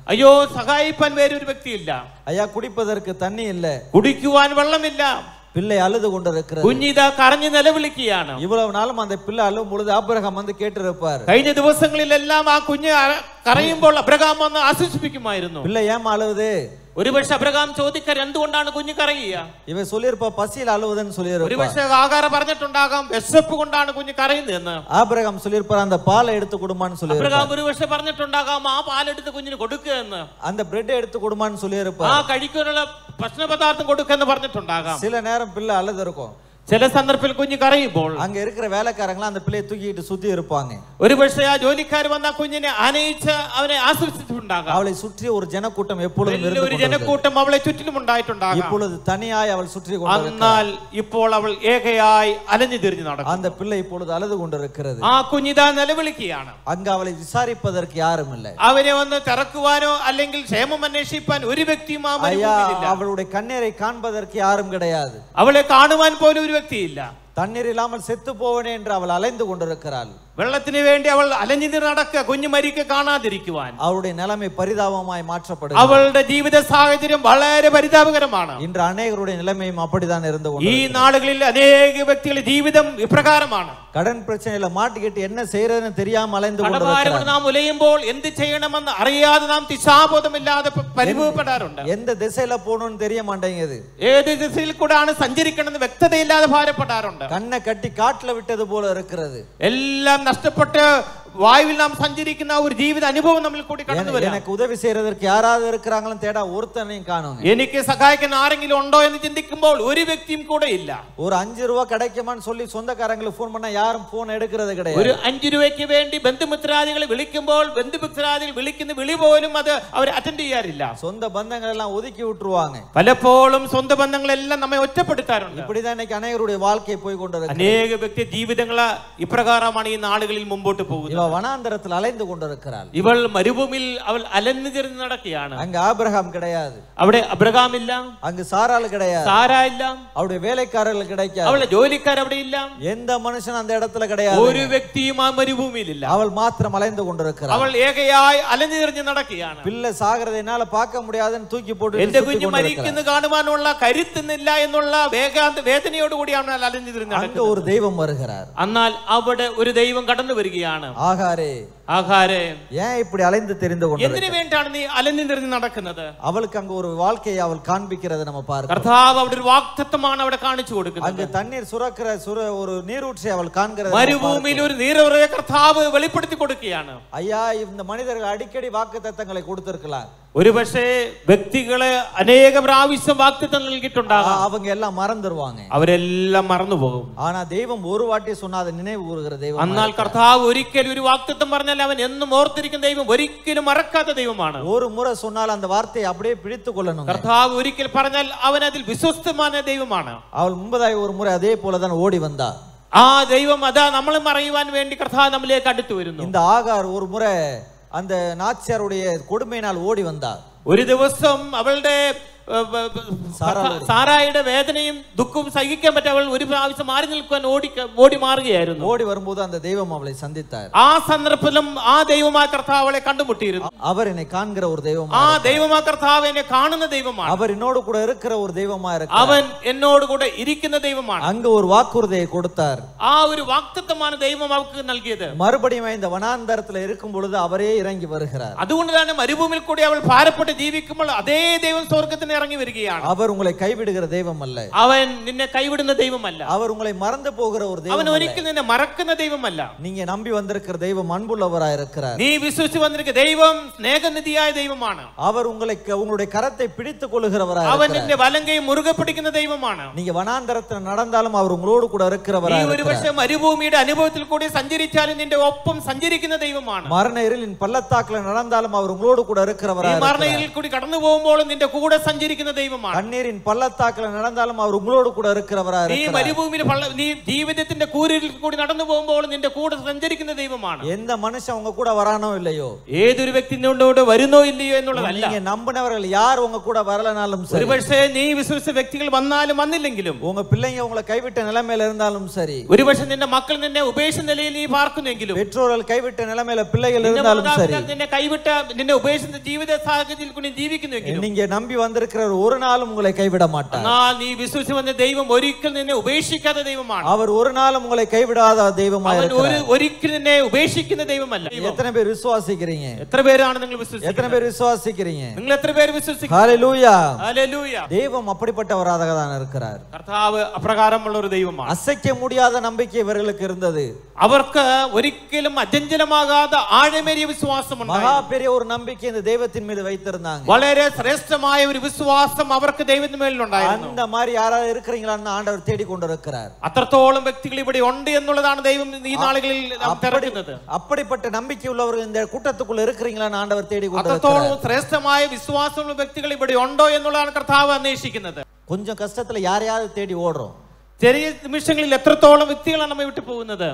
അയ്യോ സഹായിപ്പാൻ വേറെ ഒരു വ്യക്തിയില്ല. അയാ കുടിപ്പതർക്ക് തന്നെയില്ല കുടിക്കുവാൻ വെള്ളമില്ല. பிள்ளை அழுது கொண்டிருக்கிறது കുഞ്ഞിത കരഞ്ഞു നിലവിളിക്കുകയാണ് இவ்வளவு நாளும் அந்த பிள்ளை அழும் பொழுது ஆபிரகாம் வந்து கேட்டிருப்பார் കഴിഞ്ഞ ദിവസങ്ങളിലെല്ലാം ആ കുഞ്ഞ് അര- കരയുമ്പോൾ അബ്രഹാം വന്ന് ആശ്വസിപ്പിക്കുമായിരുന്നു பிள்ளை ஏமா அழுவுது ഒരുപക്ഷെ അബ്രഹാം ചോദിക്കാൻ എന്തുകൊണ്ടാണ് കുഞ്ഞു കരയുക ഇവൻ സൊല്ലിയിരുപ്പ പസിയിൽ അളുവതെന്ന് സൊല്ലിയിരുന്നു ഒരുപക്ഷെ ആകാരം പറഞ്ഞിട്ടുണ്ടാകാം വിശപ്പ് കൊണ്ടാണ് കുഞ്ഞു കരയുന്നതെന്ന് അബ്രഹാം സൊല്ലിയിരുപ്പ അന്ത പാൽ എടുത്ത് കൊടുമാൻ സൊല്ലിയിരുന്നു അബ്രഹാം ഒരുപക്ഷെ പറഞ്ഞിട്ടുണ്ടാകാം ആ പാൽ എടുത്ത് കുഞ്ഞിന് കൊടുക്കുക എന്ന് അന്ത ബ്രെഡ് എടുത്ത് കൊടുമാൻ സൊല്ലിയിരുപ്പ ആ കഴിക്കാനുള്ള ഭക്ഷണ പദാർത്ഥം കൊടുക്കുക എന്ന് പറഞ്ഞിട്ടുണ്ടാകാം ചില നേരം പിള്ള അല്ലതിരിക്കും ചില സന്ദർഭത്തിൽ കുഞ്ഞ് കരയുമ്പോൾ അങ്ങ് ഇരിക്കുന്ന വേലക്കാരങ്ങൾ അന്ന് പിള്ളയെ തൂക്കിയിട്ട് സുത്തി ഇരുപ്പാങ്ക ഒരുപക്ഷെ ആ ജോലിക്കാർ വന്ന കുഞ്ഞിനെ അനയിച്ച് അവനെ ആശ്വസിച്ചിട്ടുണ്ടാകാം അവളെ ചുറ്റി ഒരു ജനക്കൂട്ടം എപ്പോഴും ഒരു ജനക്കൂട്ടം അവളെ ചുറ്റിലും ഉണ്ടായിട്ടുണ്ടാകും ഇപ്പോൾ തനിയായി അവൾ ചുറ്റി എന്നാൽ ഇപ്പോൾ അവൾ ഏകയായി അലഞ്ഞു തിരിഞ്ഞു നടക്കും അന്ത പിള്ളെ ഇപ്പോൾ അലതു കൊണ്ടിരിക്കുന്നത് ആ കുഞ്ഞിതാ നിലവിളിക്കുകയാണ് അങ്ങ് അവളെ വിസാരിപ്പതർക്ക് ആരുമില്ല അവനെ ഒന്ന് തിറക്കുവാനോ അല്ലെങ്കിൽ ക്ഷേമം അന്വേഷിപ്പാൻ ഒരു വ്യക്തിയും അവളുടെ കണ്ണീരെ കാണുമ്പതർക്ക് ആരും കിടയാതെ അവളെ കാണുവാൻ പോലും ഒരു വിരക്തിയില്ല തണ്ണീർ ഇല്ലാമൽ സെത്തു പോവണേ എന്ന് അവൾ അലൈന്നു കൊണ്ടിരിക്കാൾ വെള്ളത്തിന് വേണ്ടി അവൾ അലഞ്ഞു നടക്കുക കുഞ്ഞു മരിക്ക് കാണാതിരിക്കുവാൻ അവളുടെ നിലമ പരിതാപമായി മാറ്റപ്പെടും അവളുടെ ജീവിത സാഹചര്യം വളരെ പരിതാപകരമാണ് ഇന്ന് അനേകരുടെ നിലമയും അപ്പടിതാണ് ഇരുന്നത് ഈ നാളുകളിൽ അനേക വ്യക്തികളുടെ ജീവിതം ഇപ്രകാരമാണ് കടൻ പ്രശ്നയില മാട്ടിക്കിട്ട് എന്നെ ചെയ്യുന്നതെന്ന് തെരിയാമ അലഞ്ഞു കൊണ്ടിരിക്കുന്നു നാം ഉലയുമ്പോൾ എന്ത് ചെയ്യണമെന്ന് അറിയാതെ നാം ദിശാബോധമില്ലാതെ പരിഭവപ്പെടാറുണ്ട് എന്ത് ദിശയില പോകണമെന്ന് തെരിയ മാട്ടേങ്ങിയത് ഏത് ദിശയിൽ കൂടാണ് സഞ്ചരിക്കണമെന്ന് വ്യക്തതയില്ലാതെ ഭാരപ്പെടാറുണ്ട് കണ്ണെ കട്ടി കാട്ടിൽ വിട്ടതുപോലെ ഇരിക്കുന്നത് എല്ലാം നഷ്ടപ്പെട്ട് വായുവിൽ നാം സഞ്ചരിക്കുന്ന ഒരു ജീവിത അനുഭവം നമ്മൾ കൂടി കടന്നു വരും. ഉദവി ചെയ്യതற்கு ആരാതെ തേടാ ഓർത്തനെയും കാണും എനിക്ക് സഹായിക്കാൻ ആരെങ്കിലും ഉണ്ടോ എന്ന് ചിന്തിക്കുമ്പോൾ ഒരു വ്യക്തിയും കൂടെ ഇല്ല. ഒരു അഞ്ചു രൂപ കിടക്കുമെന്ന് ചൊല്ലി സ്വന്തക്കാരെങ്കിലും ഫോൺ പണ്ണാ യാരും ഫോൺ എടുക്കുന്നത് കിടയാ. ഒരു അഞ്ചു രൂപയ്ക്ക് വേണ്ടി ബന്ധുമിത്രാദികൾ വിളിക്കുമ്പോൾ ബന്ധുമിത്രാദികൾ വിളിക്കുന്ന വിളി പോലും അത് അവർ അറ്റൻഡ് ചെയ്യാറില്ല. സ്വന്തം ബന്ധങ്ങളെല്ലാം ഒതുക്കി വിട്ടുവാങ്ങ. പലപ്പോഴും സ്വന്തം ബന്ധങ്ങളെല്ലാം നമ്മെ ഒറ്റപ്പെടുത്താറുണ്ട്. ഇപ്പടി തന്നെ അനേകരുടെ വാൾക്കെ പോയി കൊണ്ടത് അനേക വ്യക്തി ജീവിതങ്ങൾ ഇപ്രകാരമാണ് ഈ നാളുകളിൽ മുമ്പോട്ട് പോകുന്നത്. இவ வனாந்தரத்தில் அலைந்து கொண்டிருக்கிறாள் ഇവൾ മരുഭൂമിയിൽ അവൾ അലഞ്ഞു തിരിഞ്ഞ് നടക്കുകയാണ് அங்க ஆபிரகாம் கிடையாது അവിടെ അബ്രഹാം ഇല്ല அங்கு சாராள் கிடையாது സാര ഇല്ല அவருடைய வேலைக்காரர்கள் கிடைக்காது അവളുടെ ജോലിക്കാർ അവിടെ ഇല്ല எந்த மனுஷன் அந்த இடத்துல கிடையாது ഒരു വ്യക്തിയും ആ മരുഭൂമിയിലില്ല அவள் மாத்திரம் அலைந்து கொண்டிருக்கிறாள் അവൾ ഏകയായി അലഞ്ഞു തിരിഞ്ഞ് നടക്കുകയാണ് பிள்ளை சாகிறதை என்னால பார்க்க முடியாதுன்னு தூக்கி போட்டு എന്റെ சுத்தி കുഞ്ഞ് கொண்டிருக்கிறாள். മരിക്കുന്നു കാണുവാനുള്ള കരുത്തുന്നില്ല എന്നുള്ള വേഗാന്ത വേദനയോടുകൂടിയാണ് അവൾ അലഞ്ഞു തിരിഞ്ഞ് அங்க നടക്കുന്നത് ஒரு தெய்வம் வருகிறார் എന്നാൽ അവിടെ ഒരു ദൈവം കടന്നു വരികയാണ് ஆகாரே ആഹാരെ ஏன் இப்படி அலைந்து தெரிந்து கொண்டு എന്തിനു വേണ്ടിയാണ് നീ അലഞ്ഞു തിരിഞ്ഞ് നടക്കുന്നത് அவளுக்கு அங்க ஒரு வாழ்க்கையை அவள் காண்பிக்கிறதை நம்ம பார்க்கிறோம் കർത്താവ് അവിടെ ഒരു വാക്തത്വമാണ് അവിടെ കാണിച്ചു കൊടുക്കുന്നത് அங்கு தண்ணீர் சுரக்கிற சுர ஒரு நீரூற்றை அவள் காண்கிறதை நம்ம മരുഭൂമിയിൽ ഒരു നീരുറയെ കർത്താവ് വെളിപ്പെടുത്തി കൊടുക്കുകയാണ് பார்க்கிறோம். ஐயா இந்த மனிதர்கள் அடிக்கடி வாக்கு தத்தங்களை கொடுத்திருக்கலாம் ഒരുപക്ഷെ വ്യക്തികളെ അനേക പ്രാവശ്യം വാക്തത്വം നൽകിയിട്ടുണ്ടാകാം அவங்க எல்லாம் மறந்துருவாங்க അവരെല്ലാം മറന്നുപോകും ஆனா தெய்வம் ஒரு வாட்டி சொன்னா அதை நினைவு கூறுகிற தெய்வம் എന്നാൽ കർത്താവ് ഒരിക്കലും ഒരു വാക്തത്വം പറഞ്ഞാൽ അവൻ എന്നും ഓർത്തിരിക്കുന്ന ദൈവം ഒരിക്കലും മറക്കാത്ത ദൈവമാണ് ஒரு முறை சொன்னால் அந்த வார்த்தையை அப்படியே பிடித்து கொள்ளணும் കർത്താവ് ഒരിക്കൽ പറഞ്ഞാൽ അവൻ അതിൽ വിശ്വസ്തമായ ദൈവമാണ് அவள் முன்பதாய் ஒரு முறை அதே போலதான் ஓடி வந்தா ആ ദൈവം അതാ നമ്മളും അറിയുവാൻ വേണ്ടി കർത്താവ് നമ്മിലേക്ക് അടുത്തു വരുന്നു இந்த ஆகார் ஒரு முறை அந்த நாச்சியாருடைய கொடுமையினால் ஓடி வந்தா ഒരു ദിവസം അവളുടെ ഏ, ഏ, ഏ, സാറായുടെ. സാറായുടെ വേദനയും ദുഃഖവും സഹിക്കാൻ പറ്റാ അവൾ ഒരു പ്രാവശ്യം മാറി നിൽക്കുവാൻ ഓടി ഓടി മാറുകയായിരുന്നു ஓடி வரும்போது அந்த தெய்வம் அவளை சந்தித்தார் ആ സന്ദർഭത്തിലും ആ ദൈവമായ കർത്താവ് അവളെ കണ്ടുമുട്ടിയിരുന്നു அவர் என்னை காண்கிற ஒரு தெய்வம் ആ ദൈവമായ കർത്താവ് എന്നെ കാണുന്ന ദൈവമാണ് அவர் என்னோடு கூட இருக்கிற ஒரு தெய்வமா இருக்கு അവൻ എന്നോട് കൂടെ ഇരിക്കുന്ന ദൈവമാണ് அங்க ஒரு வாக்குறுதியை கொடுத்தார் ആ ഒരു വാക്തത്വമാണ് ദൈവം അവർക്ക് നൽകിയത് மறுபடியும் இந்த வனாந்தரத்துல இருக்கும் பொழுது அவரே இறங்கி வருகிறார் അതുകൊണ്ട് തന്നെ മരുഭൂമിയിൽ കൂടി അവൾ ഭാരപ്പെട്ട് ജീവിക്കുമ്പോൾ അതേ ദൈവം സ്വർഗത്തിന് ഇറങ്ങി വരികയാണ് അവർ ഉങ്ങളെ കൈവിടുകിற ദൈവമല്ല അവൻ നിന്നെ കൈവിടുന്ന ദൈവമല്ല അവർ ഉങ്ങളെ മറന്നു പോകുന്ന ഒരു ദൈവം അവൻ ഒരിക്കലും നിന്നെ മറക്കുന്ന ദൈവമല്ല നീങ്ങ നമ്പി വന്നിരിക്കുന്ന ദൈവം അൻപുള്ളവരായിരിக்கிறார் നീ വിശ്വസിച്ച് വന്നിരിക്കുന്ന ദൈവം സ്നേഹനിധിയായ ദൈവമാണ് അവർ ഉങ്ങളെ ഉങ്ങളുടെ കരത്തെ പിടിച്ചു കൊള്ളുகிறவராக അവൻ നിന്റെ വലങ്കയെ മുറുകെ പിടിക്കുന്ന ദൈവമാണ് നീങ്ങ വനാന്തരത്തിൽ നടന്നാലും അവർ ഉങ്ങളോട് കൂടെ ഇരിக்கிறவராக നീ ഒരുപക്ഷേ മരുഭൂമിയുടെ അനുഭവത്തിൽ കൂടി സഞ്ചരിച്ചാലും നിന്റെ ഒപ്പം സഞ്ചരിക്കുന്ന ദൈവമാണ് മരണ ഇരുളിൻ പള്ളത്താക്കിൽ നടന്നാലും അവർ ഉങ്ങളോട് കൂടെ ഇരിக்கிறவராக മരണ ഇരുളിൽ കൂടി കടന്നു പോകുമ്പോൾ നിന്റെ കൂടെ സഞ്ചരി നിലനിൽക്കുന്ന ദൈവമാണ് കണ്ണീരിൻ പള്ളത്താക്കിൽ നടന്നാലും അവർ ഉങ്ങളോട് കൂടെ ഇരിക്കുന്നവരാണ് നീ മരുഭൂമിയിൽ നീ ജീവിതത്തിന്റെ കൂരിൽ കൂടി നടന്നു പോകുമ്പോൾ നിന്റെ കൂടെ സഞ്ചരിക്കുന്ന ദൈവമാണ് എന്ത മനുഷ്യൻ ഉങ്ങ കൂടെ വരാനോ ഇല്ലയോ ഏതൊരു വ്യക്തി നിന്നോട് വരുന്നോ ഇല്ലയോ എന്നുള്ളതല്ല നീ നമ്പുന്നവരൾ യാർ ഉങ്ങ കൂടെ വരലനാലും ശരി ഒരുപക്ഷേ നീ വിശ്വസിച്ച വ്യക്തികൾ വന്നാലും വന്നില്ലെങ്കിലും ഉങ്ങ പിള്ളെങ്ക ഉങ്ങളെ കൈവിട്ട നിലമേൽ ഇരുന്നാലും ശരി ഒരുപക്ഷേ നിന്റെ മക്കൾ നിന്നെ ഉപേക്ഷ നിലയിൽ നീ പാർക്കുന്നെങ്കിലും പെട്രോൾ കൈവിട്ട നിലമേൽ പിള്ളെങ്ക ഇരുന്നാലും ശരി നിന്നെ കൈവിട്ട നിന്നെ ഉപേക്ഷിച്ച ജീവിത സാഹചര്യത്തിൽ കൂടി ജീവിക്കുന്നെങ്കിലും നീ നമ്പി വന്നിരിക്കുന്ന வந்திருக்கிறவர் ஒரு நாளும் உங்களை கைவிட மாட்டார் എന്നാൽ നീ വിശ്വസിച്ച് വന്ന ദൈവം ഒരിക്കൽ നിന്നെ ഉപേക്ഷിക്കാത്ത ദൈവമാണ് அவர் ஒரு நாளும் உங்களை கைவிடாத தெய்வமா അവൻ ഒരു இருக்கிறார் ഒരിക്കൽ നിന്നെ ഉപേക്ഷിക്കുന്ന ദൈവമല്ല எத்தனை பேர் விசுவாசிக்கிறீங்க എത്ര പേരാണ് നിങ്ങൾ எத்தனை വിശ്വസിക്കുന്നത് பேர் விசுவாசிக்கிறீங்க നിങ്ങൾ എത്ര പേര് വിശ്വസിക്കുന്നു ஹalleluya ഹല്ലേലൂയ. தெய்வம் அப்படிப்பட்டவராக தான் இருக்கிறார் കർത്താവ് അപ്രകാരമുള്ള ഒരു ദൈവമാണ് அசைக்க முடியாத நம்பிக்கை இவர்களுக்கு இருந்தது അവർക്ക് ഒരിക്കലും അജഞ്ചലമാകാതെ ആഴമേറിയ വിശ്വാസമുണ്ട് மகா பெரிய ஒரு நம்பிக்கை இந்த தெய்வத்தின் மீது வைத்திருந்தாங்க വളരെ ശ്രേഷ്ഠമായ ഒരു വിശ്വാസം അവർക്ക് ദൈവത്തിന് മേലിലുണ്ടായിരുന്നു அந்த மாதிரி யாராவது இருக்கிறீங்களான்னு ஆண்டவர் தேடிக் கொண்டிருக்கிறார் അത്രത്തോളം വ്യക്തികൾ ഇവിടെ ഉണ്ട് എന്നുള്ളതാണ് ദൈവം ഈ നാളുകളിൽ നാം அப்படி തിരക്കുന്നത് அப்படிப்பட்ட நம்பிக்கை உள்ளவர்கள் இந்த கூட்டத்துக்குள்ள இருக்கிறீங்களான்னு ஆண்டவர் தேடிக் கொண்டிருக்கிறார் അത്രത്തോളം ശ്രേഷ്ഠമായ വിശ്വാസമുള്ള വ്യക്തികൾ ഇവിടെ ഉണ്ടോ എന്നുള്ളതാണ് കർത്താവ് അന്വേഷിക്കുന്നത് கொஞ்சம் கஷ்டத்துல யாரையாவது தேடி ஓடுறோம் ചെറിയ നിമിഷങ്ങളിൽ എത്രത്തോളം വ്യക്തികളാണ് നമ്മെ വിട്ടു പോകുന്നത്